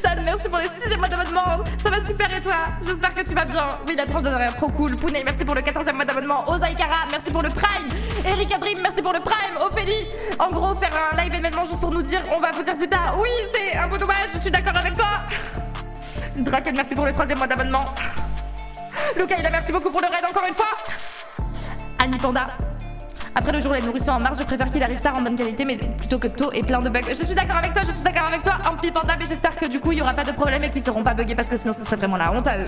San, merci pour les sixième mois d'abonnement. Ça va super et toi? J'espère que tu vas bien. Oui, la tranche de rien trop cool. Pounet, merci pour le 14e mois d'abonnement. Ozaikara, merci pour le Prime. Eric Adrim, merci pour le Prime. Ophélie, en gros, faire un live événement juste pour nous dire, on va vous dire plus tard. Oui, c'est un peu dommage, je suis d'accord avec toi. Draken, merci pour le troisième mois d'abonnement. Lucaïla, merci beaucoup pour le raid encore une fois. Annie. Après le jour les nourrissons en mars, je préfère qu'il arrive tard en bonne qualité, mais plutôt que tôt et plein de bugs. Je suis d'accord avec toi, je suis d'accord avec toi. Petit panda, mais j'espère que du coup il y aura pas de problème et qu'ils seront pas buggés parce que sinon ce serait vraiment la honte à eux.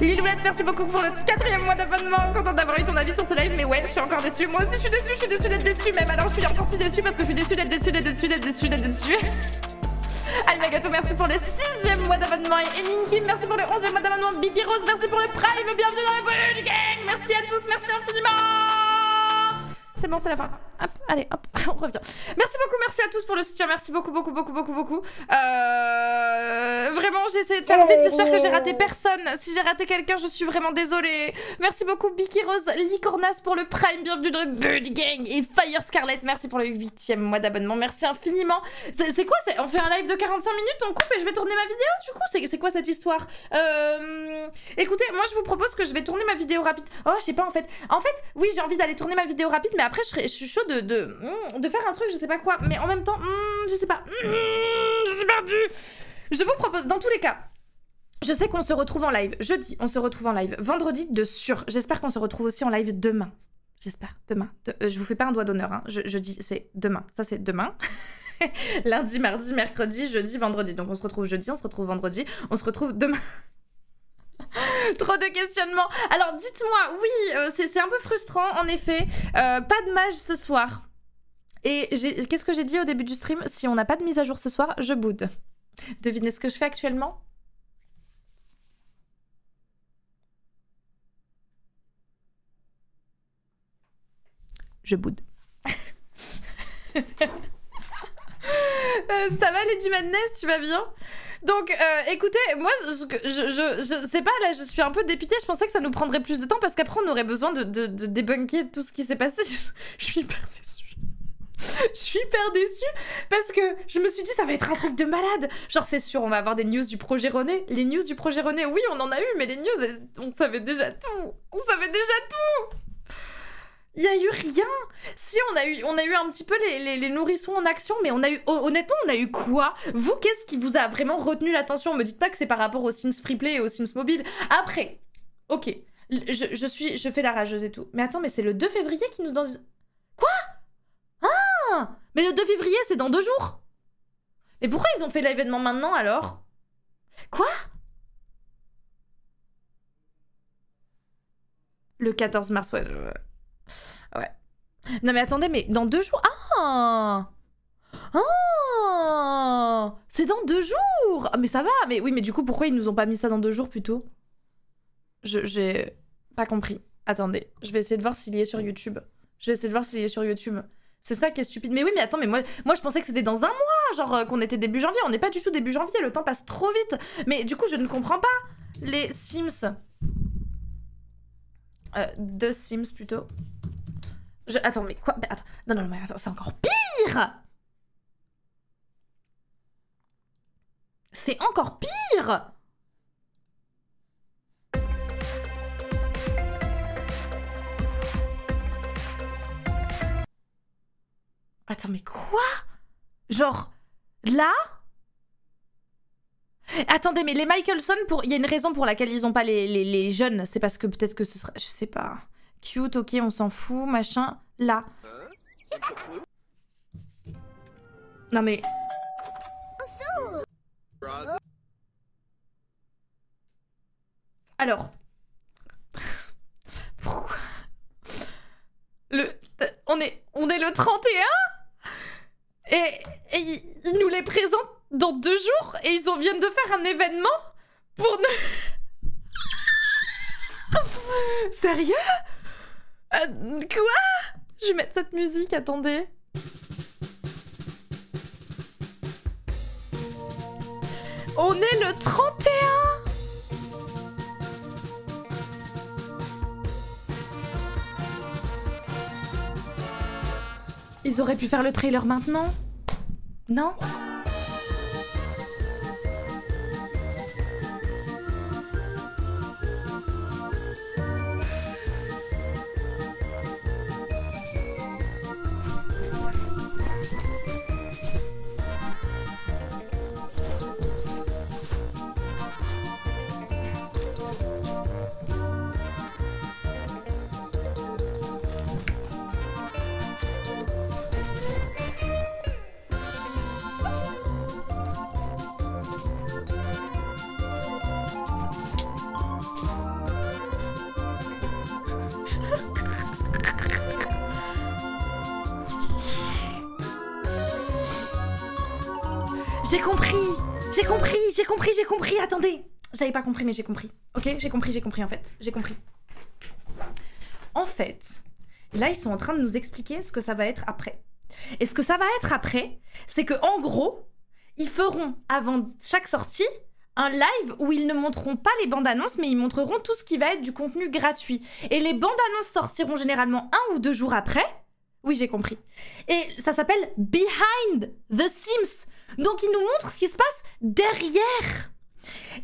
Liloulette, merci beaucoup pour le quatrième mois d'abonnement. Content d'avoir eu ton avis sur ce live, mais ouais, je suis encore déçue. Moi aussi, je suis déçue, je suis déçue d'être déçue. Même alors, je suis encore plus déçue parce que je suis déçue d'être déçue, d'être déçue, d'être déçue, d'être déçue. Almagato, merci pour le sixième mois d'abonnement. Et Ninki, merci pour le onzième mois d'abonnement. Biggie Rose, merci pour le prime. Bienvenue dans la boule gang. Merci à tous, merci infiniment. C'est bon, c'est la fin. Allez, hop, on revient. Merci beaucoup, merci à tous pour le soutien. Merci beaucoup, beaucoup, beaucoup, beaucoup, beaucoup. Euh... Vraiment, j'ai essayé de faire vite. J'espère que j'ai raté personne. Si j'ai raté quelqu'un, je suis vraiment désolée. Merci beaucoup, Bicky Rose, Licornas pour le Prime. Bienvenue dans le Bird Gang. Et Fire Scarlet, merci pour le huitième mois d'abonnement. Merci infiniment. C'est quoi On fait un live de 45 minutes, on coupe et je vais tourner ma vidéo du coup? C'est quoi cette histoire? Euh... Écoutez, moi je vous propose que je vais tourner ma vidéo rapide. Oh, je sais pas en fait. En fait, oui, j'ai envie d'aller tourner ma vidéo rapide, mais après, serais, je suis chaud de, de, de, faire un truc, je sais pas quoi. Mais en même temps, hmm, je sais pas. Hmm, je suis perdue. Je vous propose, dans tous les cas, je sais qu'on se retrouve en live. Jeudi, on se retrouve en live. Vendredi, de sûr. J'espère qu'on se retrouve aussi en live demain. J'espère. Demain. Euh, je vous fais pas un doigt d'honneur. Hein. Je, dis, c'est demain. Ça, c'est demain. Lundi, mardi, mercredi, jeudi, vendredi. Donc on se retrouve jeudi, on se retrouve vendredi, on se retrouve demain. Trop de questionnements. Alors dites-moi, oui, euh, c'est un peu frustrant en effet. Euh, pas de mage ce soir. Et qu'est-ce que j'ai dit au début du stream? Si on n'a pas de mise à jour ce soir, je boude. Devinez ce que je fais actuellement? Je boude. Euh, ça va Lady Madness, tu vas bien? Donc, euh, écoutez, moi, je, je, je, sais pas, là, je suis un peu dépitée. Je pensais que ça nous prendrait plus de temps parce qu'après, on aurait besoin de, de, de débunker tout ce qui s'est passé. Je, suis hyper déçue. Je suis hyper déçue parce que je me suis dit ça va être un truc de malade. Genre c'est sûr, on va avoir des news du projet René. Les news du projet René, oui, on en a eu, mais les news, on savait déjà tout. On savait déjà tout. Il y a eu rien. Si on a eu, un petit peu les, nourrissons en action, mais on a eu honnêtement, on a eu quoi? Vous, qu'est-ce qui vous a vraiment retenu l'attention? Me dites pas que c'est par rapport aux Sims Freeplay et aux Sims Mobile. Après, ok, je, suis, je fais la rageuse et tout. Mais attends, mais c'est le 2 février qui nous donne. Quoi? Ah Mais le 2 février, c'est dans deux jours. Mais pourquoi ils ont fait l'événement maintenant alors? Quoi? Le 14 mars, ouais. Ouais. Non mais attendez, mais dans deux jours... Ah Ah C'est dans deux jours ah, Mais ça va Mais oui, mais du coup, pourquoi ils nous ont pas mis ça dans deux jours plutôt? J'ai pas compris. Attendez, je vais essayer de voir s'il y est sur YouTube. Je vais essayer de voir s'il y est sur YouTube. C'est ça qui est stupide. Mais oui, mais attends, mais moi, je pensais que c'était dans un mois, genre euh, qu'on était début janvier. On n'est pas du tout début janvier, le temps passe trop vite. Mais du coup, je ne comprends pas les Sims. Euh, Sims plutôt. Attends, mais quoi? Attends. Non, non, mais attends, c'est encore pire C'est encore pire Attends, mais quoi? Genre, là? Attendez, mais les Michelson, pour... il y a une raison pour laquelle ils ont pas les, les, jeunes. C'est parce que peut-être que ce serait... Je sais pas. Cute, ok, on s'en fout, machin. Là. Non mais... Alors. Pourquoi? Le... On est, on est le 31 Et, et ils nous les présentent dans deux jours et ils viennent de faire un événement pour nous... Sérieux? Euh, quoi? Je vais mettre cette musique, attendez. On est le 31 ils auraient pu faire le trailer maintenant. Non? Pas compris mais j'ai compris. Ok? J'ai compris, j'ai compris en fait. J'ai compris. En fait, là ils sont en train de nous expliquer ce que ça va être après. Et ce que ça va être après, c'est que en gros, ils feront avant chaque sortie un live où ils ne montreront pas les bandes annonces, mais ils montreront tout ce qui va être du contenu gratuit. Et les bandes annonces sortiront généralement un ou deux jours après. Oui, j'ai compris. Et ça s'appelle Behind the Sims. Donc ils nous montrent ce qui se passe derrière.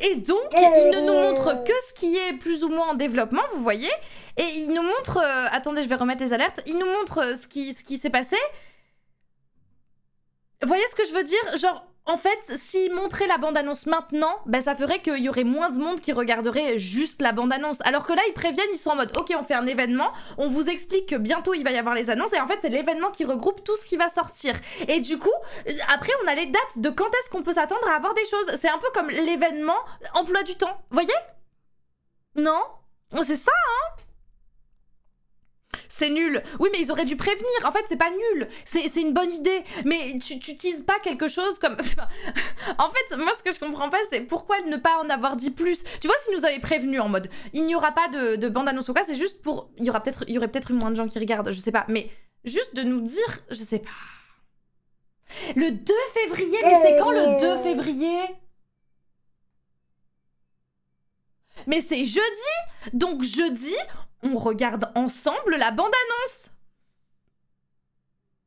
Et donc, ils ne nous montrent que ce qui est plus ou moins en développement, vous voyez. Et ils nous montrent... euh, attendez, je vais remettre les alertes. Ils nous montrent euh, ce qui, ce qui s'est passé. Vous voyez ce que je veux dire? Genre, en fait, s'ils montraient la bande-annonce maintenant, ben ça ferait qu'il y aurait moins de monde qui regarderait juste la bande-annonce. Alors que là, ils préviennent, ils sont en mode, ok, on fait un événement, on vous explique que bientôt il va y avoir les annonces, et en fait, c'est l'événement qui regroupe tout ce qui va sortir. Et du coup, après, on a les dates de quand est-ce qu'on peut s'attendre à avoir des choses. C'est un peu comme l'événement emploi du temps. Voyez? Non? C'est ça, hein? C'est nul. Oui, mais ils auraient dû prévenir. En fait, c'est pas nul. C'est une bonne idée. Mais tu tu utilises pas quelque chose comme. En fait, moi, ce que je comprends pas, c'est pourquoi ne pas en avoir dit plus? Tu vois, si nous avaient prévenu en mode il n'y aura pas de, de bande-annonce ou quoi, c'est juste pour. Il y, aura il y aurait peut-être eu moins de gens qui regardent, je sais pas. Mais juste de nous dire, je sais pas. Le 2 février, mais c'est quand le 2 février? Mais c'est jeudi Donc jeudi, on regarde ensemble la bande-annonce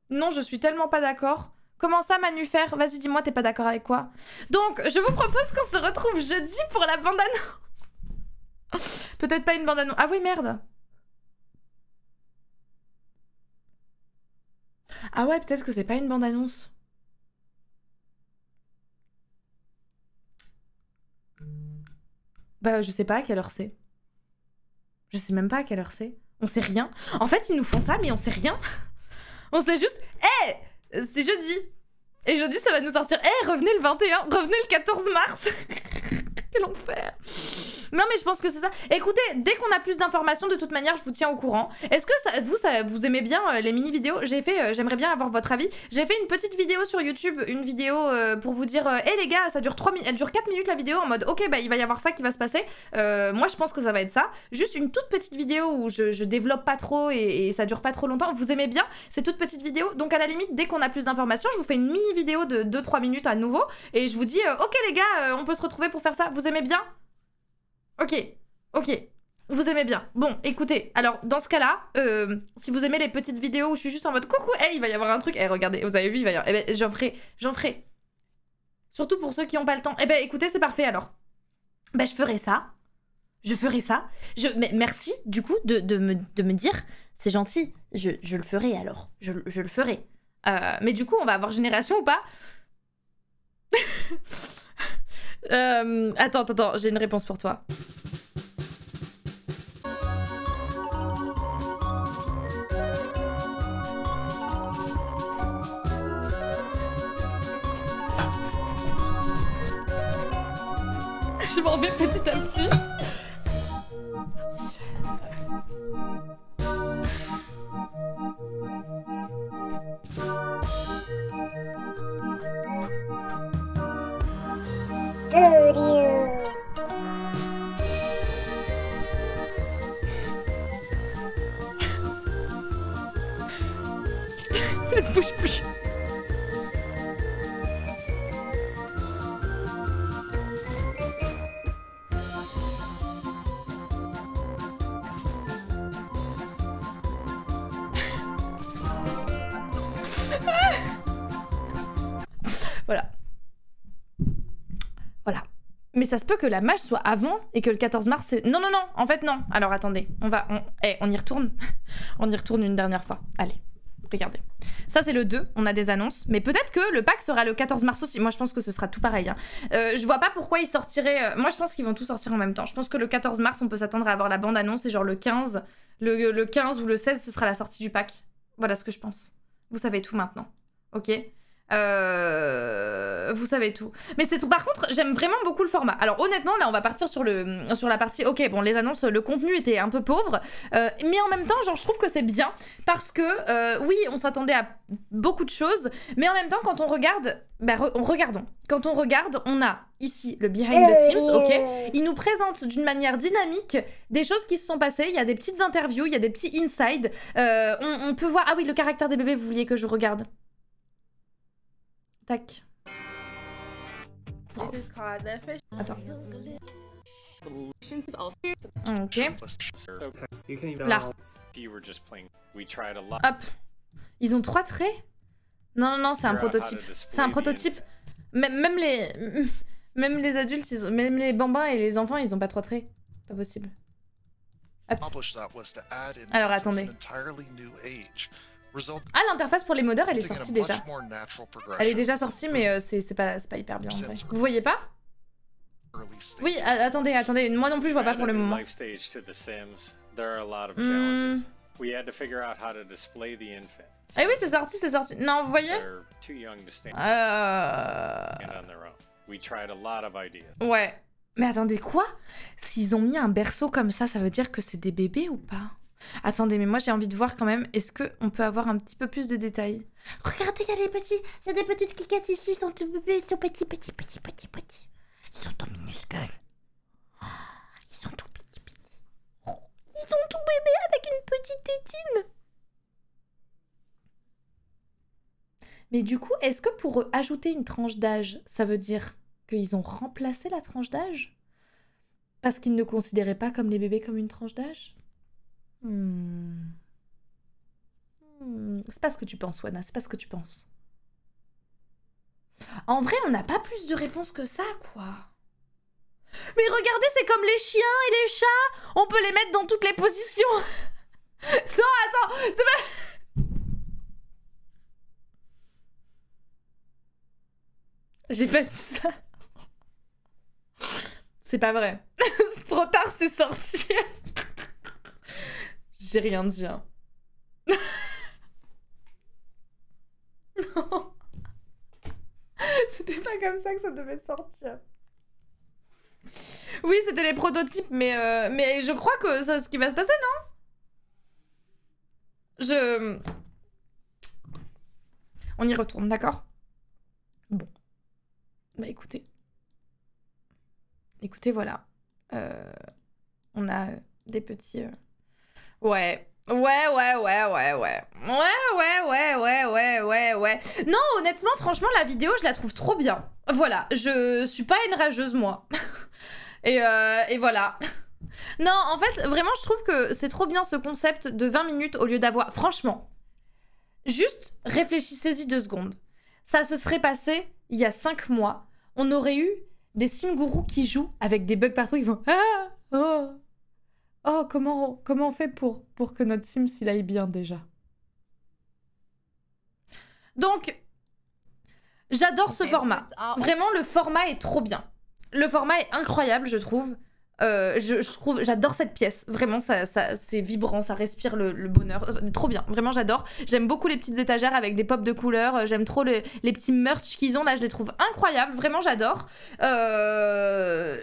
Non, je suis tellement pas d'accord. Comment ça, Manufère Vas-y, dis-moi, t'es pas d'accord avec quoi? Donc, je vous propose qu'on se retrouve jeudi pour la bande-annonce. Peut-être pas une bande-annonce. Ah oui, merde. Ah ouais, peut-être que c'est pas une bande-annonce. Bah, je sais pas à quelle heure c'est. Je sais même pas à quelle heure c'est. On sait rien. En fait, ils nous font ça, mais on sait rien. On sait juste, hé, c'est jeudi. Et jeudi, ça va nous sortir, hé, revenez le 21, revenez le 14 mars. Quel enfer. Non, mais je pense que c'est ça. Écoutez, dès qu'on a plus d'informations, de toute manière, je vous tiens au courant. Est-ce que vous, vous aimez bien euh, les mini-vidéos? J'ai fait, euh, j'aimerais bien avoir votre avis. J'ai fait une petite vidéo sur YouTube, une vidéo euh, pour vous dire, hé les gars, ça dure 3 minutes, elle dure 4 minutes la vidéo en mode, ok, bah il va y avoir ça qui va se passer. Moi, je pense que ça va être ça. Juste une toute petite vidéo où je, développe pas trop et, et ça dure pas trop longtemps. Vous aimez bien ces toutes petites vidéos? Donc, à la limite, dès qu'on a plus d'informations, je vous fais une mini-vidéo de 2-3 minutes à nouveau et je vous dis, ok les gars, on peut se retrouver pour faire ça. Vous aimez bien? Ok, ok. Vous aimez bien. Bon, écoutez, alors dans ce cas-là, euh, si vous aimez les petites vidéos où je suis juste en mode coucou, hey, il va y avoir un truc, eh regardez, vous avez vu, il va y avoir. Eh ben, j'en ferai, j'en ferai. Surtout pour ceux qui n'ont pas le temps. Eh ben, écoutez, c'est parfait alors. Ben, je ferai ça. Je ferai ça. Je, mais merci, du coup, de, de me, de me dire, c'est gentil, je, je le ferai alors. Je, je le ferai. Euh, mais du coup, on va avoir génération ou pas? Euh, attends, attends, j'ai une réponse pour toi. Je m'en vais petit à petit. Ça se peut que la mage soit avant et que le 14 mars c'est... Non, non, non, en fait non. Alors attendez, on va... On, eh, on y retourne. on y retourne une dernière fois. Allez, regardez. Ça c'est le 2, on a des annonces. Mais peut-être que le pack sera le 14 mars aussi. Moi je pense que ce sera tout pareil. hein. Euh, je vois pas pourquoi ils sortiraient... euh, Moi je pense qu'ils vont tous sortir en même temps. Je pense que le 14 mars on peut s'attendre à avoir la bande annonce et genre le 15... Le, le 15 ou le 16 ce sera la sortie du pack. Voilà ce que je pense. Vous savez tout maintenant. Ok? Euh, vous savez tout. Mais c'est tout. Par contre, j'aime vraiment beaucoup le format. Alors honnêtement, là, on va partir sur le sur la partie. Ok, bon, les annonces, le contenu était un peu pauvre, euh, mais en même temps, genre, je trouve que c'est bien parce que euh, oui, on s'attendait à beaucoup de choses, mais en même temps, quand on regarde, bah, re- regardons. Quand on regarde, on a ici le behind the Sims. Ok, il nous présente d'une manière dynamique des choses qui se sont passées. Il y a des petites interviews, il y a des petits inside. On, on peut voir. Ah oui, le caractère des bébés. Vous vouliez que je regarde Tac. This is called the fish. Attends. Ok. You can even Là. You were just playing. We tried a lot. Hop. Ils ont trois traits? Non, non, non, c'est un prototype. C'est un the prototype. Même, même les... Même les adultes, ils ont- même les bambins et les enfants, ils ont pas trois traits. Pas possible. Alors, attendez. Ah, l'interface pour les modeurs, elle est sortie déjà. Elle est déjà sortie, mais euh, c'est c'est pas, c'est pas hyper bien en vrai. Vous voyez pas Oui, attendez, attendez. Moi non plus, je vois pas pour le moment. Hmm. infant. Eh oui, c'est sorti, c'est sorti. Non, vous voyez Euh... on their own. We tried a lot of ideas. Ouais. Mais attendez, quoi? S'ils ont mis un berceau comme ça, ça veut dire que c'est des bébés ou pas? Attendez, mais moi j'ai envie de voir quand même, est-ce qu'on peut avoir un petit peu plus de détails? Regardez, il y a des petits, il y a des petites cliquettes ici, ils sont tout bébés, ils sont petits, petits, petits, petits, petits. Ils sont tout minuscules. Oh, Ils sont tout petits, petits. Oh, Ils sont tout bébés avec une petite tétine. Mais du coup, est-ce que pour eux, ajouter une tranche d'âge, ça veut dire qu'ils ont remplacé la tranche d'âge? Parce qu'ils ne considéraient pas comme les bébés comme une tranche d'âge? Hmm. Hmm, C'est pas ce que tu penses, Wana, c'est pas ce que tu penses. En vrai, on n'a pas plus de réponses que ça, quoi. Mais regardez, c'est comme les chiens et les chats On peut les mettre dans toutes les positions Non, attends, c'est pas... J'ai pas dit ça. C'est pas vrai. trop tard, c'est sorti. J'ai rien dit. hein. non. C'était pas comme ça que ça devait sortir. Oui, c'était les prototypes, mais, euh, mais je crois que c'est ce qui va se passer, non? Je... On y retourne, d'accord? Bon. Bah écoutez. Écoutez, voilà. Euh, on a des petits... euh, Ouais. Ouais, ouais, ouais, ouais, ouais. Ouais, ouais, ouais, ouais, ouais, ouais, ouais. Non, honnêtement, franchement, la vidéo, je la trouve trop bien. Voilà, je suis pas une rageuse, moi. et, euh, et voilà. Non, en fait, vraiment, je trouve que c'est trop bien ce concept de 20 minutes au lieu d'avoir... Franchement, juste réfléchissez-y deux secondes. Ça se serait passé il y a 5 mois. On aurait eu des simgourous qui jouent avec des bugs partout. Ils vont... Ah Oh Oh, comment, comment on fait pour, pour que notre Sims il aille bien déjà? Donc, j'adore ce format. Vraiment, le format est trop bien. Le format est incroyable, je trouve. Euh, je, je trouve, j'adore cette pièce. Vraiment, ça, ça, c'est vibrant, ça respire le, le bonheur. Euh, Trop bien, vraiment, j'adore. J'aime beaucoup les petites étagères avec des pops de couleurs. Euh, J'aime trop les, les petits merch qu'ils ont là, je les trouve incroyables. Vraiment, j'adore. Euh,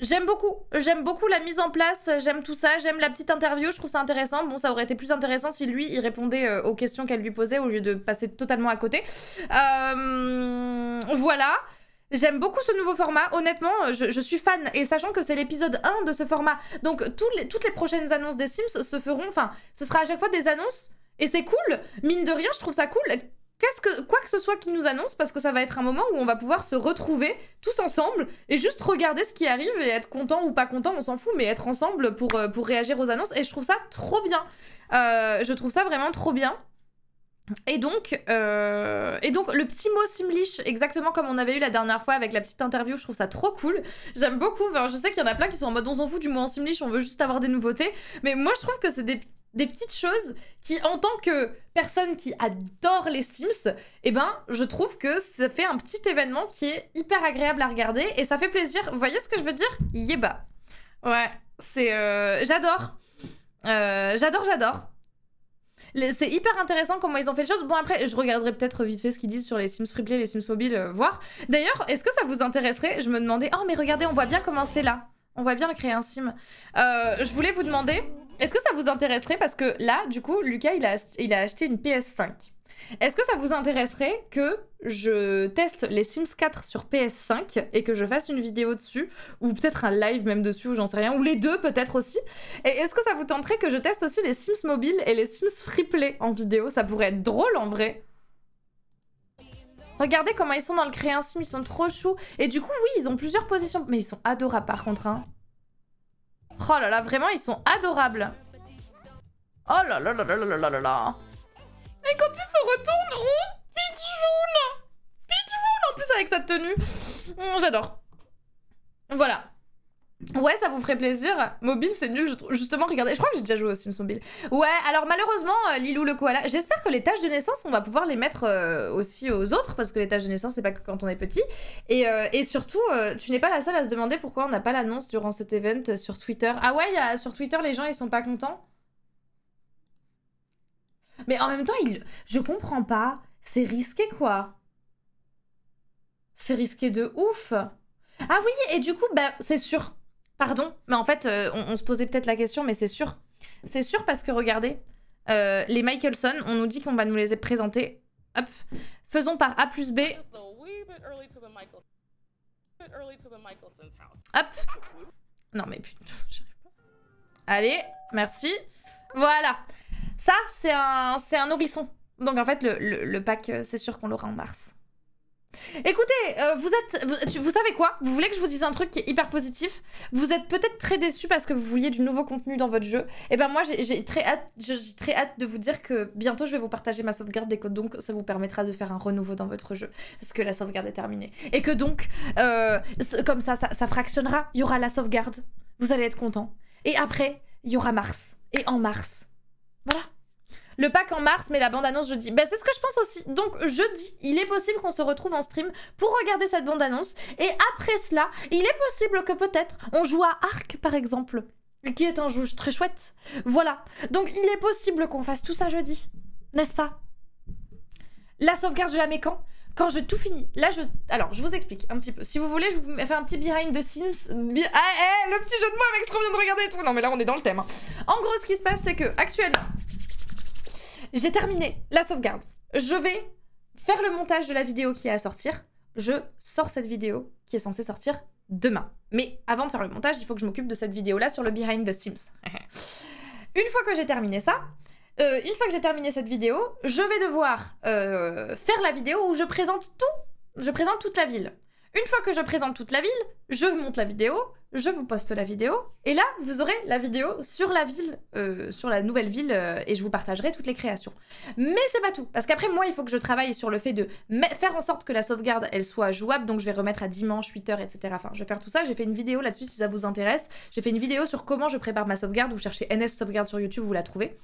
J'aime beaucoup, j'aime beaucoup la mise en place, j'aime tout ça, j'aime la petite interview, je trouve ça intéressant. Bon, ça aurait été plus intéressant si lui, il répondait euh, aux questions qu'elle lui posait au lieu de passer totalement à côté. Euh, voilà. J'aime beaucoup ce nouveau format, honnêtement, je, suis fan. Et sachant que c'est l'épisode 1 de ce format, donc les- toutes les prochaines annonces des Sims se feront, enfin, ce sera à chaque fois des annonces. Et c'est cool, mine de rien, je trouve ça cool. Qu'est-ce que, quoi que ce soit qui nous annonce, parce que ça va être un moment où on va pouvoir se retrouver tous ensemble et juste regarder ce qui arrive et être content ou pas content, on s'en fout, mais être ensemble pour, euh, pour réagir aux annonces. Et je trouve ça trop bien. Euh, je trouve ça vraiment trop bien. Et donc, euh, et donc, le petit mot Simlish, exactement comme on avait eu la dernière fois avec la petite interview, je trouve ça trop cool. J'aime beaucoup. Je sais qu'il y en a plein qui sont en mode on s'en fout du mot en Simlish, on veut juste avoir des nouveautés. Mais moi, je trouve que c'est des, des petites choses qui, en tant que personne qui adore les Sims, eh ben, je trouve que ça fait un petit événement qui est hyper agréable à regarder et ça fait plaisir. Vous voyez ce que je veux dire? Yeba. Ouais, c'est. euh, j'adore. Euh, j'adore, j'adore. Les- C'est hyper intéressant comment ils ont fait les choses. Bon, après, je regarderai peut-être vite fait ce qu'ils disent sur les Sims Freeplay, les Sims Mobile, euh, voir. D'ailleurs, est-ce que ça vous intéresserait? Je me demandais, oh, mais regardez, on voit bien comment c'est là. On voit bien créer un sim. Je voulais vous demander, est-ce que ça vous intéresserait Parce que là, du coup, Lucas, il a, acheté une PS5. Est-ce que ça vous intéresserait que je teste les Sims 4 sur PS5 et que je fasse une vidéo dessus Ou peut-être un live même dessus, ou j'en sais rien. Ou les deux peut-être aussi? Et est-ce que ça vous tenterait que je teste aussi les Sims Mobile et les Sims Freeplay en vidéo? Ça pourrait être drôle en vrai. Regardez comment ils sont dans le créer un sim, ils sont trop choux. Et du coup, oui, ils ont plusieurs positions. Mais ils sont adorables par contre. Hein. Oh là là, vraiment, ils sont adorables. Oh là là là là là là là là. Et quand ils se retournent, oh, Pichoun Pichoun En plus avec sa tenue. Hum, J'adore. Voilà. Ouais, ça vous ferait plaisir. Mobile, c'est nul. Justement, regardez, je crois que j'ai déjà joué au Sims Mobile. Ouais, alors malheureusement, euh, Lilou le koala, j'espère que les tâches de naissance, on va pouvoir les mettre euh, aussi aux autres, parce que les tâches de naissance, c'est pas que quand on est petit. Et, euh, et surtout, euh, tu n'es pas la seule à se demander pourquoi on n'a pas l'annonce durant cet event sur Twitter. Ah ouais, sur Twitter, les gens, ils sont pas contents Mais en même temps, il... je comprends pas. C'est risqué, quoi. C'est risqué de ouf. Ah oui, et du coup, bah, c'est sûr. Pardon, mais en fait, euh, on, se posait peut-être la question, mais c'est sûr. C'est sûr parce que regardez, euh, les Michelson, on nous dit qu'on va nous les présenter. Hop. Faisons par A plus B. Hop. Non mais putain, j'arrive pas. Allez, merci. Voilà. Ça, c'est un, un. Donc en fait, le, le- le pack, euh, c'est sûr qu'on l'aura en mars. Écoutez, euh, vous êtes, vous, savez quoi? Vous voulez que je vous dise un truc qui est hyper positif? Vous êtes peut-être très déçus parce que vous vouliez du nouveau contenu dans votre jeu. Et ben moi, j'ai très hâte, j'ai très hâte de vous dire que bientôt je vais vous partager ma sauvegarde et que donc ça vous permettra de faire un renouveau dans votre jeu parce que la sauvegarde est terminée. Et que donc, euh, comme ça, ça, ça fractionnera. Il y aura la sauvegarde. Vous allez être content. Et après, il y aura mars. Et en mars. Voilà. Le pack en mars, mais la bande-annonce jeudi. Ben, c'est ce que je pense aussi. Donc, jeudi, il est possible qu'on se retrouve en stream pour regarder cette bande-annonce. Et après cela, il est possible que peut-être on joue à Arc, par exemple. Qui est un jeu très chouette. Voilà. Donc, il est possible qu'on fasse tout ça jeudi. N'est-ce pas? La sauvegarde, je la mets quand? Quand je tout finis, là je... Alors, je vous explique un petit peu. Si vous voulez, je vous fais un petit behind the scenes. Ah, eh, le petit jeu de mots avec ce qu'on vient de regarder et tout. Non, mais là, on est dans le thème. hein. En gros, ce qui se passe, c'est que actuellement, j'ai terminé la sauvegarde. Je vais faire le montage de la vidéo qui est à sortir. Je sors cette vidéo qui est censée sortir demain. Mais avant de faire le montage, il faut que je m'occupe de cette vidéo-là sur le behind the Sims. une fois que j'ai terminé ça, euh, une fois que j'ai terminé cette vidéo, je vais devoir euh, faire la vidéo où je présente tout. Je présente toute la ville. Une fois que je présente toute la ville, je monte la vidéo, je vous poste la vidéo, et là, vous aurez la vidéo sur la ville, euh, sur la nouvelle ville, euh, et je vous partagerai toutes les créations. Mais c'est pas tout, parce qu'après, moi, il faut que je travaille sur le fait de faire en sorte que la sauvegarde, elle soit jouable, donc je vais remettre à dimanche, 8h, etc. Enfin, je vais faire tout ça, j'ai fait une vidéo là-dessus si ça vous intéresse. J'ai fait une vidéo sur comment je prépare ma sauvegarde, vous cherchez NS sauvegarde sur YouTube, vous la trouvez.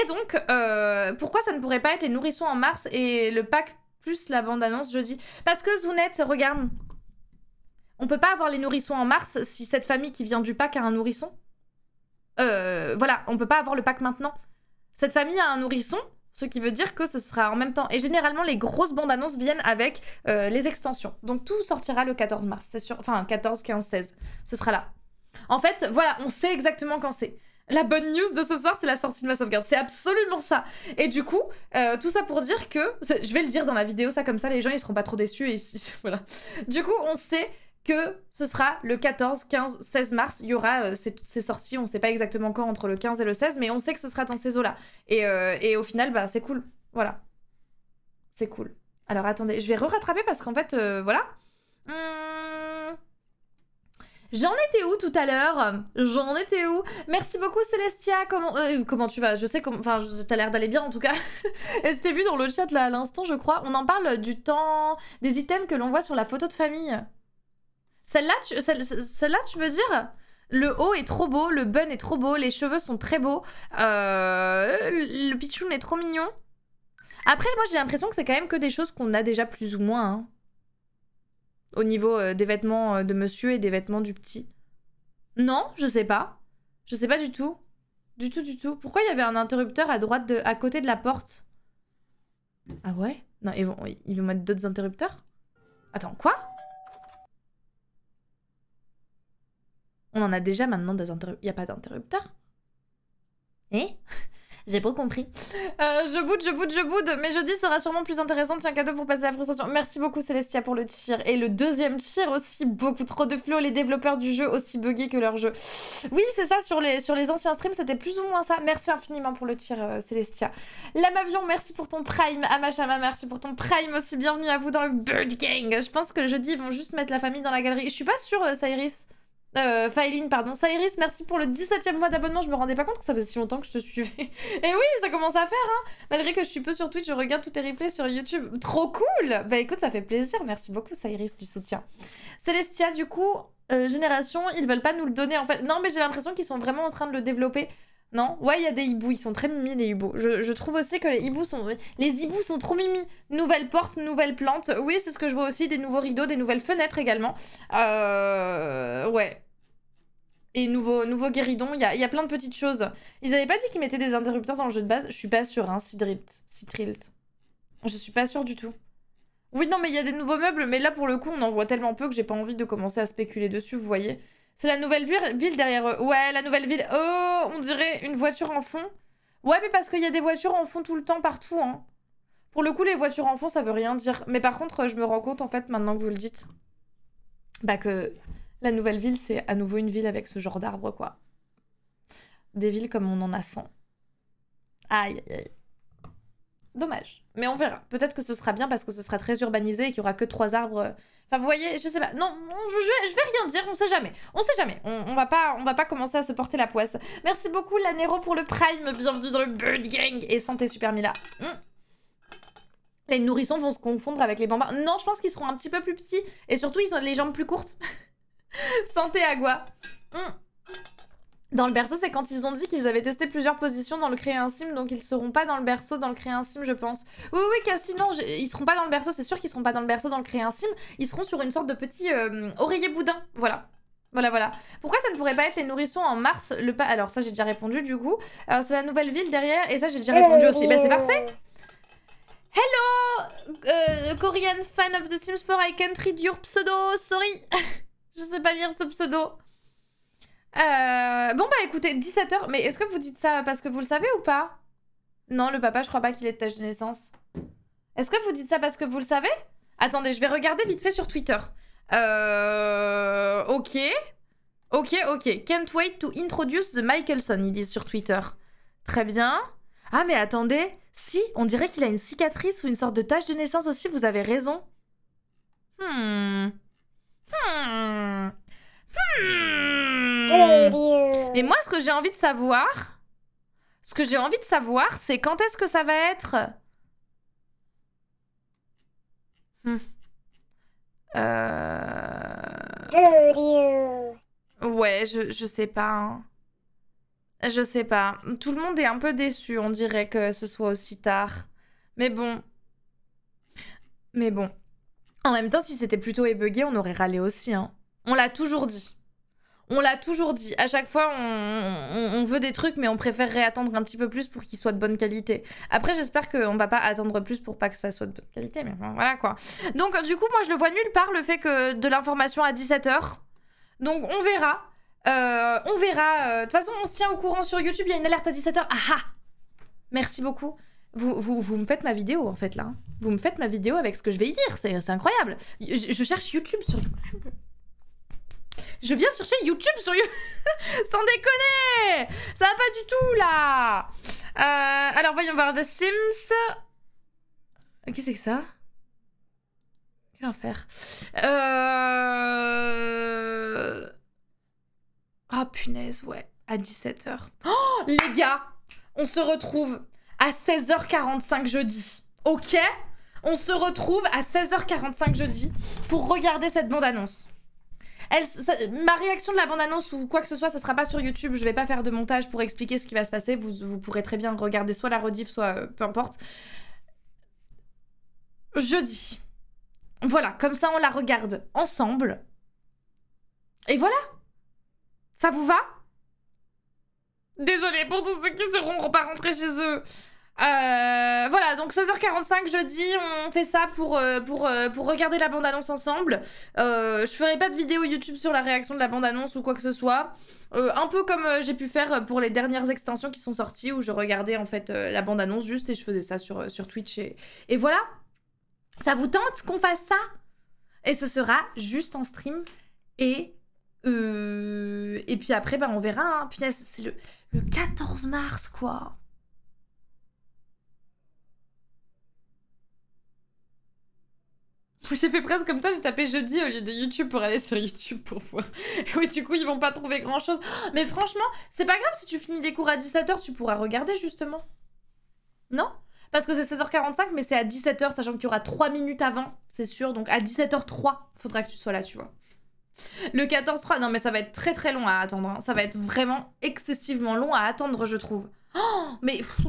Et donc, euh, pourquoi ça ne pourrait pas être les nourrissons en mars et le pack plus la bande-annonce jeudi Parce que Zounette, regarde, on peut pas avoir les nourrissons en mars si cette famille qui vient du pack a un nourrisson. Euh, voilà, on peut pas avoir le pack maintenant. Cette famille a un nourrisson, ce qui veut dire que ce sera en même temps. Et généralement, les grosses bandes annonces viennent avec euh, les extensions. Donc tout sortira le 14 mars, c'est sûr. Enfin, 14, 15, 16. Ce sera là. En fait, voilà, on sait exactement quand c'est. La bonne news de ce soir, c'est la sortie de ma sauvegarde. C'est absolument ça. Et du coup, euh, tout ça pour dire que. Je vais le dire dans la vidéo, ça comme ça, les gens ils seront pas trop déçus. Et voilà. Du coup, on sait que ce sera le 14, 15, 16 mars. Il y aura euh, ces, sorties. On sait pas exactement quand entre le 15 et le 16, mais on sait que ce sera dans ces eaux-là. Et, euh, et au final, bah, c'est cool. Voilà. C'est cool. Alors attendez, je vais re-rattraper parce qu'en fait, voilà. Hum, J'en étais où tout à l'heure? J'en étais où? Merci beaucoup Célestia. Comment euh, comment tu vas? Je sais comment. Enfin, t'as l'air d'aller bien en tout cas. Et je t'ai vu dans le chat là à l'instant, je crois. On en parle du temps des items que l'on voit sur la photo de famille. Celle-là, tu... celle-là, tu veux dire? Le haut est trop beau, le bun est trop beau, les cheveux sont très beaux, euh, le pitchoun est trop mignon. Après, moi j'ai l'impression que c'est quand même que des choses qu'on a déjà plus ou moins. Hein. Au niveau euh, des vêtements euh, de monsieur et des vêtements du petit. Non, je sais pas. Je sais pas du tout. Du tout, du tout. Pourquoi il y avait un interrupteur à droite, de, à côté de la porte? Ah ouais? Non, ils vont, ils vont mettre d'autres interrupteurs? Attends, quoi? On en a déjà maintenant des interrupteurs. Il n'y a pas d'interrupteur? Eh? j'ai pas compris. Euh, je boude, je boude, je boude. Mais jeudi sera sûrement plus intéressant. Tiens, cadeau pour passer la frustration. Merci beaucoup, Célestia, pour le tir. Et le deuxième tir aussi, beaucoup trop de flow. Les développeurs du jeu aussi buggés que leur jeu. Oui, c'est ça, sur les, sur les anciens streams, c'était plus ou moins ça. Merci infiniment pour le tir, euh, Célestia. Lamavion, merci pour ton prime. Amachama, merci pour ton prime aussi. Bienvenue à vous dans le Bird Gang. Je pense que jeudi, ils vont juste mettre la famille dans la galerie. Je suis pas sûre, euh, Cyrus. Euh, pardon. Sairis, merci pour le 17ème mois d'abonnement. Je me rendais pas compte que ça faisait si longtemps que je te suivais. Et oui, ça commence à faire, hein. Malgré que je suis peu sur Twitch, je regarde tous tes replays sur YouTube. Trop cool Bah écoute, ça fait plaisir. Merci beaucoup, Sairis, du soutien. Celestia, du coup, euh, Génération, ils veulent pas nous le donner en fait. Non, mais j'ai l'impression qu'ils sont vraiment en train de le développer. Non? Ouais, il y a des hiboux, ils sont très mimi les hiboux. Je, trouve aussi que les hiboux sont... Les hiboux sont trop mimi. Nouvelle porte, nouvelle plante. Oui, c'est ce que je vois aussi, des nouveaux rideaux, des nouvelles fenêtres également. Euh... Ouais. Et nouveau, nouveau guéridon, il y a, y a, plein de petites choses. Ils avaient pas dit qu'ils mettaient des interrupteurs dans le jeu de base? Je suis pas sûre, hein, Citrilt. Citrilt. Je suis pas sûre du tout. Oui, non, mais il y a des nouveaux meubles, mais là, pour le coup, on en voit tellement peu que j'ai pas envie de commencer à spéculer dessus, vous voyez. C'est la nouvelle ville derrière eux. Ouais, la nouvelle ville. Oh, on dirait une voiture en fond. Ouais, mais parce qu'il y a des voitures en fond tout le temps, partout, hein. Pour le coup, les voitures en fond, ça veut rien dire. Mais par contre, je me rends compte, en fait, maintenant que vous le dites, bah que la nouvelle ville, c'est à nouveau une ville avec ce genre d'arbres, quoi. Des villes comme on en a 100. Aïe, aïe, aïe. Dommage. Mais on verra. Peut-être que ce sera bien parce que ce sera très urbanisé et qu'il y aura que trois arbres. Enfin, vous voyez, je sais pas. Non, je, je, vais rien dire, on sait jamais. On sait jamais. On, va pas, on va pas commencer à se porter la poisse. Merci beaucoup, Lanero, pour le Prime. Bienvenue dans le Bird Gang. Et santé, Super Mila. Hmm. Les nourrissons vont se confondre avec les bambins. Non, je pense qu'ils seront un petit peu plus petits. Et surtout, ils ont les jambes plus courtes. Santé Agua. Hmm. Dans le berceau, c'est quand ils ont dit qu'ils avaient testé plusieurs positions dans le un sim, donc ils seront pas dans le berceau dans le un sim, je pense. Oui, oui, Cassie, non, ils seront pas dans le berceau, c'est sûr qu'ils seront pas dans le berceau dans le un sim, ils seront sur une sorte de petit euh, oreiller boudin, voilà. Voilà, voilà. Pourquoi ça ne pourrait pas être les nourrissons en mars le pas Alors ça, j'ai déjà répondu, du coup. Alors c'est la nouvelle ville derrière, et ça, j'ai déjà répondu aussi. Bah c'est parfait Hello euh, Korean fan of The Sims 4, I can't read your pseudo, sorry Je sais pas lire ce pseudo. Euh, bon bah écoutez, 17h, mais est-ce que vous dites ça parce que vous le savez ou pas? Non, le papa, je crois pas qu'il est de tâche de naissance. Est-ce que vous dites ça parce que vous le savez? Attendez, je vais regarder vite fait sur Twitter. Euh... Ok. Ok, ok. Can't wait to introduce the Michelson, ils disent sur Twitter. Très bien. Ah mais attendez, si, on dirait qu'il a une cicatrice ou une sorte de tache de naissance aussi, vous avez raison. Hmm. Hmm. Hmm. Et moi, ce que j'ai envie de savoir, ce que j'ai envie de savoir, c'est quand est-ce que ça va être. Hmm. Euh... Ouais, je, je sais pas. Hein. Je sais pas. Tout le monde est un peu déçu, on dirait que ce soit aussi tard. Mais bon. Mais bon. En même temps, si c'était plutôt ébugué, on aurait râlé aussi, hein. On l'a toujours dit. On l'a toujours dit. À chaque fois, on, veut des trucs, mais on préférerait attendre un petit peu plus pour qu'ils soient de bonne qualité. Après, j'espère qu'on va pas attendre plus pour pas que ça soit de bonne qualité, mais voilà quoi. Donc, du coup, moi, je le vois nulle part, le fait que de l'information à 17h. Donc, on verra. Euh, on verra. Euh, de toute façon, on se tient au courant sur YouTube. Il y a une alerte à 17h. Ah ah Merci beaucoup. Vous, me faites ma vidéo en fait là. Vous me faites ma vidéo avec ce que je vais y dire. C'est incroyable. je cherche YouTube sur YouTube. Je viens chercher YouTube sur YouTube. Sans déconner Ça va pas du tout, là euh, Alors, voyons voir. The Sims... Qu'est-ce que c'est que ça? Quel enfer. Euh... Oh punaise, ouais, à 17h. Oh les gars, on se retrouve à 16h45 jeudi. Ok? On se retrouve à 16h45 jeudi pour regarder cette bande-annonce. Ma réaction de la bande-annonce ou quoi que ce soit, ça sera pas sur YouTube. Je vais pas faire de montage pour expliquer ce qui va se passer. Vous, vous pourrez très bien regarder soit la rediff, soit euh, peu importe. Jeudi. Voilà, comme ça on la regarde ensemble. Et voilà. Ça vous va? Désolée pour tous ceux qui seront pas rentrés chez eux. Euh, voilà, donc 16h45 jeudi, on fait ça pour, euh, pour, euh, pour regarder la bande-annonce ensemble. Euh, je ferai pas de vidéo YouTube sur la réaction de la bande-annonce ou quoi que ce soit. Un peu comme j'ai pu faire pour les dernières extensions qui sont sorties où je regardais en fait la bande-annonce juste et je faisais ça sur, sur Twitch. Et, et voilà. Ça vous tente qu'on fasse ça? Et ce sera juste en stream. Et, et puis après, bah, on verra. Hein. Punaise, c'est le, le 14 mars, quoi. J'ai fait presque comme toi, j'ai tapé jeudi au lieu de YouTube pour aller sur YouTube pour voir. Oui, du coup, ils vont pas trouver grand chose. Mais franchement, c'est pas grave si tu finis les cours à 17h, tu pourras regarder justement. Non? Parce que c'est 16h45, mais c'est à 17h, sachant qu'il y aura 3 minutes avant, c'est sûr. Donc à 17h03, faudra que tu sois là, tu vois. Le 14-3, non mais ça va être très très long à attendre. hein. Ça va être vraiment excessivement long à attendre, je trouve. Oh, mais pff,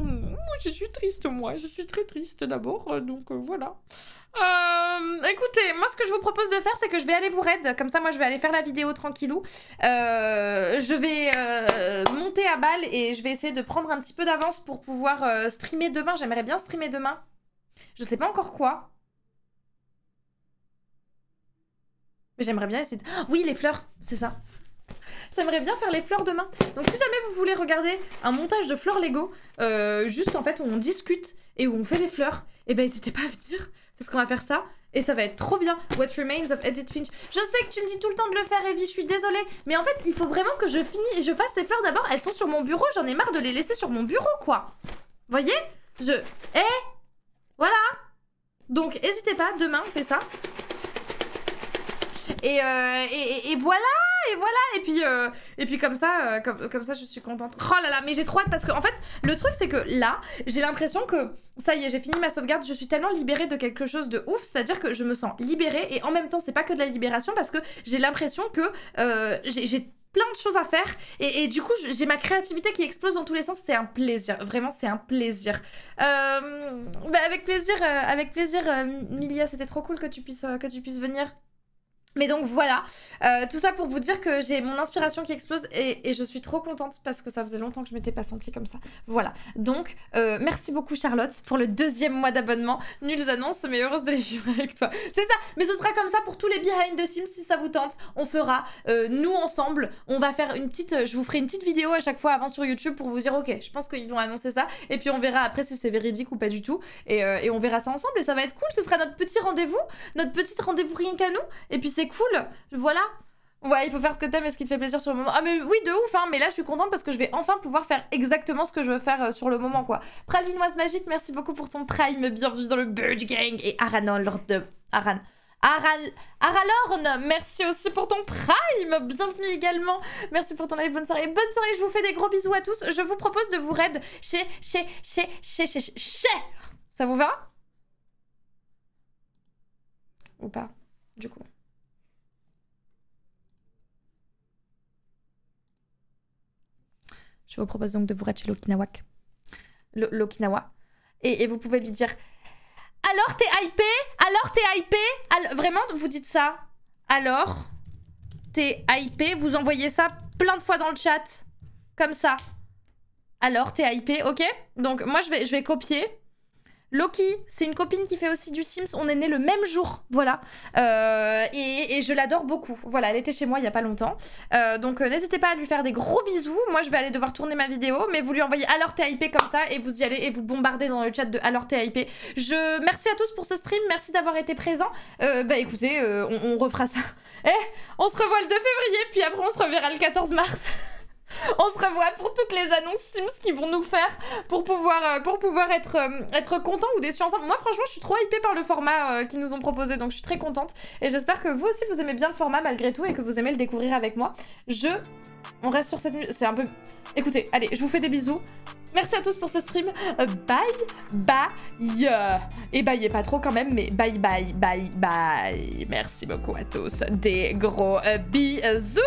je suis triste, moi. Je suis très triste d'abord, euh, donc euh, voilà. Euh, écoutez, moi ce que je vous propose de faire, c'est que je vais aller vous raid. Comme ça, moi je vais aller faire la vidéo tranquillou. Je vais monter à balle et je vais essayer de prendre un petit peu d'avance pour pouvoir streamer demain. J'aimerais bien streamer demain. Je sais pas encore quoi. Mais j'aimerais bien essayer de... Ah, oui, les fleurs, c'est ça. J'aimerais bien faire les fleurs demain. Donc si jamais vous voulez regarder un montage de fleurs Lego, euh, juste en fait où on discute et où on fait des fleurs, et ben n'hésitez pas à venir parce qu'on va faire ça et ça va être trop bien. What remains of Edith Finch. Je sais que tu me dis tout le temps de le faire, Evie, je suis désolée, mais en fait il faut vraiment que je finisse et je fasse ces fleurs d'abord. Elles sont sur mon bureau, j'en ai marre de les laisser sur mon bureau quoi. Voyez? Je. Eh? Voilà Donc n'hésitez pas, demain on fait ça. Et, euh, et, et- voilà, et voilà, et puis, euh, et puis comme ça, euh, comme, comme ça, je suis contente. Oh là là, mais j'ai trop hâte parce que en fait, le truc c'est que là, j'ai l'impression que ça y est, j'ai fini ma sauvegarde, je suis tellement libérée de quelque chose de ouf, c'est-à-dire que je me sens libérée et en même temps, c'est pas que de la libération parce que j'ai l'impression que j'ai plein de choses à faire. Et, du coup j'ai ma créativité qui explose dans tous les sens. C'est un plaisir. Vraiment c'est un plaisir. Bah, avec plaisir avec plaisir Milia. C'était trop cool que tu puisses que tu puisses venir mais donc voilà, Euh, tout ça pour vous dire que j'ai mon inspiration qui explose et, je suis trop contente parce que ça faisait longtemps que je m'étais pas sentie comme ça. Voilà, donc euh, merci beaucoup Charlotte pour le deuxième mois d'abonnement. Nulles annonces, mais heureuse de les vivre avec toi. C'est ça, mais ce sera comme ça pour tous les behind the scenes si ça vous tente. On fera, euh, nous ensemble, on va faire une petite, je vous ferai une petite vidéo à chaque fois avant sur YouTube pour vous dire ok, je pense qu'ils vont annoncer ça et puis on verra après si c'est véridique ou pas du tout et, et on verra ça ensemble et ça va être cool. Ce sera notre petit rendez-vous, notre petit rendez-vous rien qu'à nous et puis c'est cool, voilà. Ouais, il faut faire ce que t'aimes et ce qui te fait plaisir sur le moment. Ah mais oui, de ouf, hein, mais là je suis contente parce que je vais enfin pouvoir faire exactement ce que je veux faire euh, sur le moment, quoi. Pralinoise magique, merci beaucoup pour ton prime, bienvenue dans le Bird Gang. Et Aran, Lord de... Aran... Aral... Aralorn, merci aussi pour ton prime, bienvenue également. Merci pour ton live, bonne soirée. Bonne soirée, je vous fais des gros bisous à tous. Je vous propose de vous raid chez... chez... chez... chez... chez... chez... chez. Ça vous va? Ou pas, du coup Je vous propose donc de vous racheter l'Okinawak. L'Okinawa. Et, vous pouvez lui dire Alors t'es hypé? Alors t'es hypé? Vraiment, vous dites ça? Alors t'es hypé? Vous envoyez ça plein de fois dans le chat. Comme ça. Alors t'es hypé, ok Donc moi je vais copier. Loki, c'est une copine qui fait aussi du Sims. On est nés le même jour, voilà. Euh, et, je l'adore beaucoup. Voilà, elle était chez moi il y a pas longtemps. Euh, donc euh, n'hésitez pas à lui faire des gros bisous. Moi je vais aller devoir tourner ma vidéo, mais vous lui envoyez alors hypé comme ça et vous y allez et vous bombardez dans le chat de alors hypé. Je merci à tous pour ce stream, merci d'avoir été présents. Bah écoutez, on, on refera ça. Eh, on se revoit le 2 février, puis après on se reverra le 14 mars. On se revoit pour toutes les annonces Sims qu'ils vont nous faire pour pouvoir, euh, pour pouvoir être, euh, être contents ou déçus ensemble. Moi, franchement, je suis trop hypée par le format euh, qu'ils nous ont proposé, donc je suis très contente. Et j'espère que vous aussi, vous aimez bien le format malgré tout et que vous aimez le découvrir avec moi. Je... On reste sur cette. C'est un peu... Écoutez, allez, je vous fais des bisous. Merci à tous pour ce stream. Bye, bye. Et bye, pas trop quand même, mais bye, bye, bye, bye. Merci beaucoup à tous. Des gros bisous.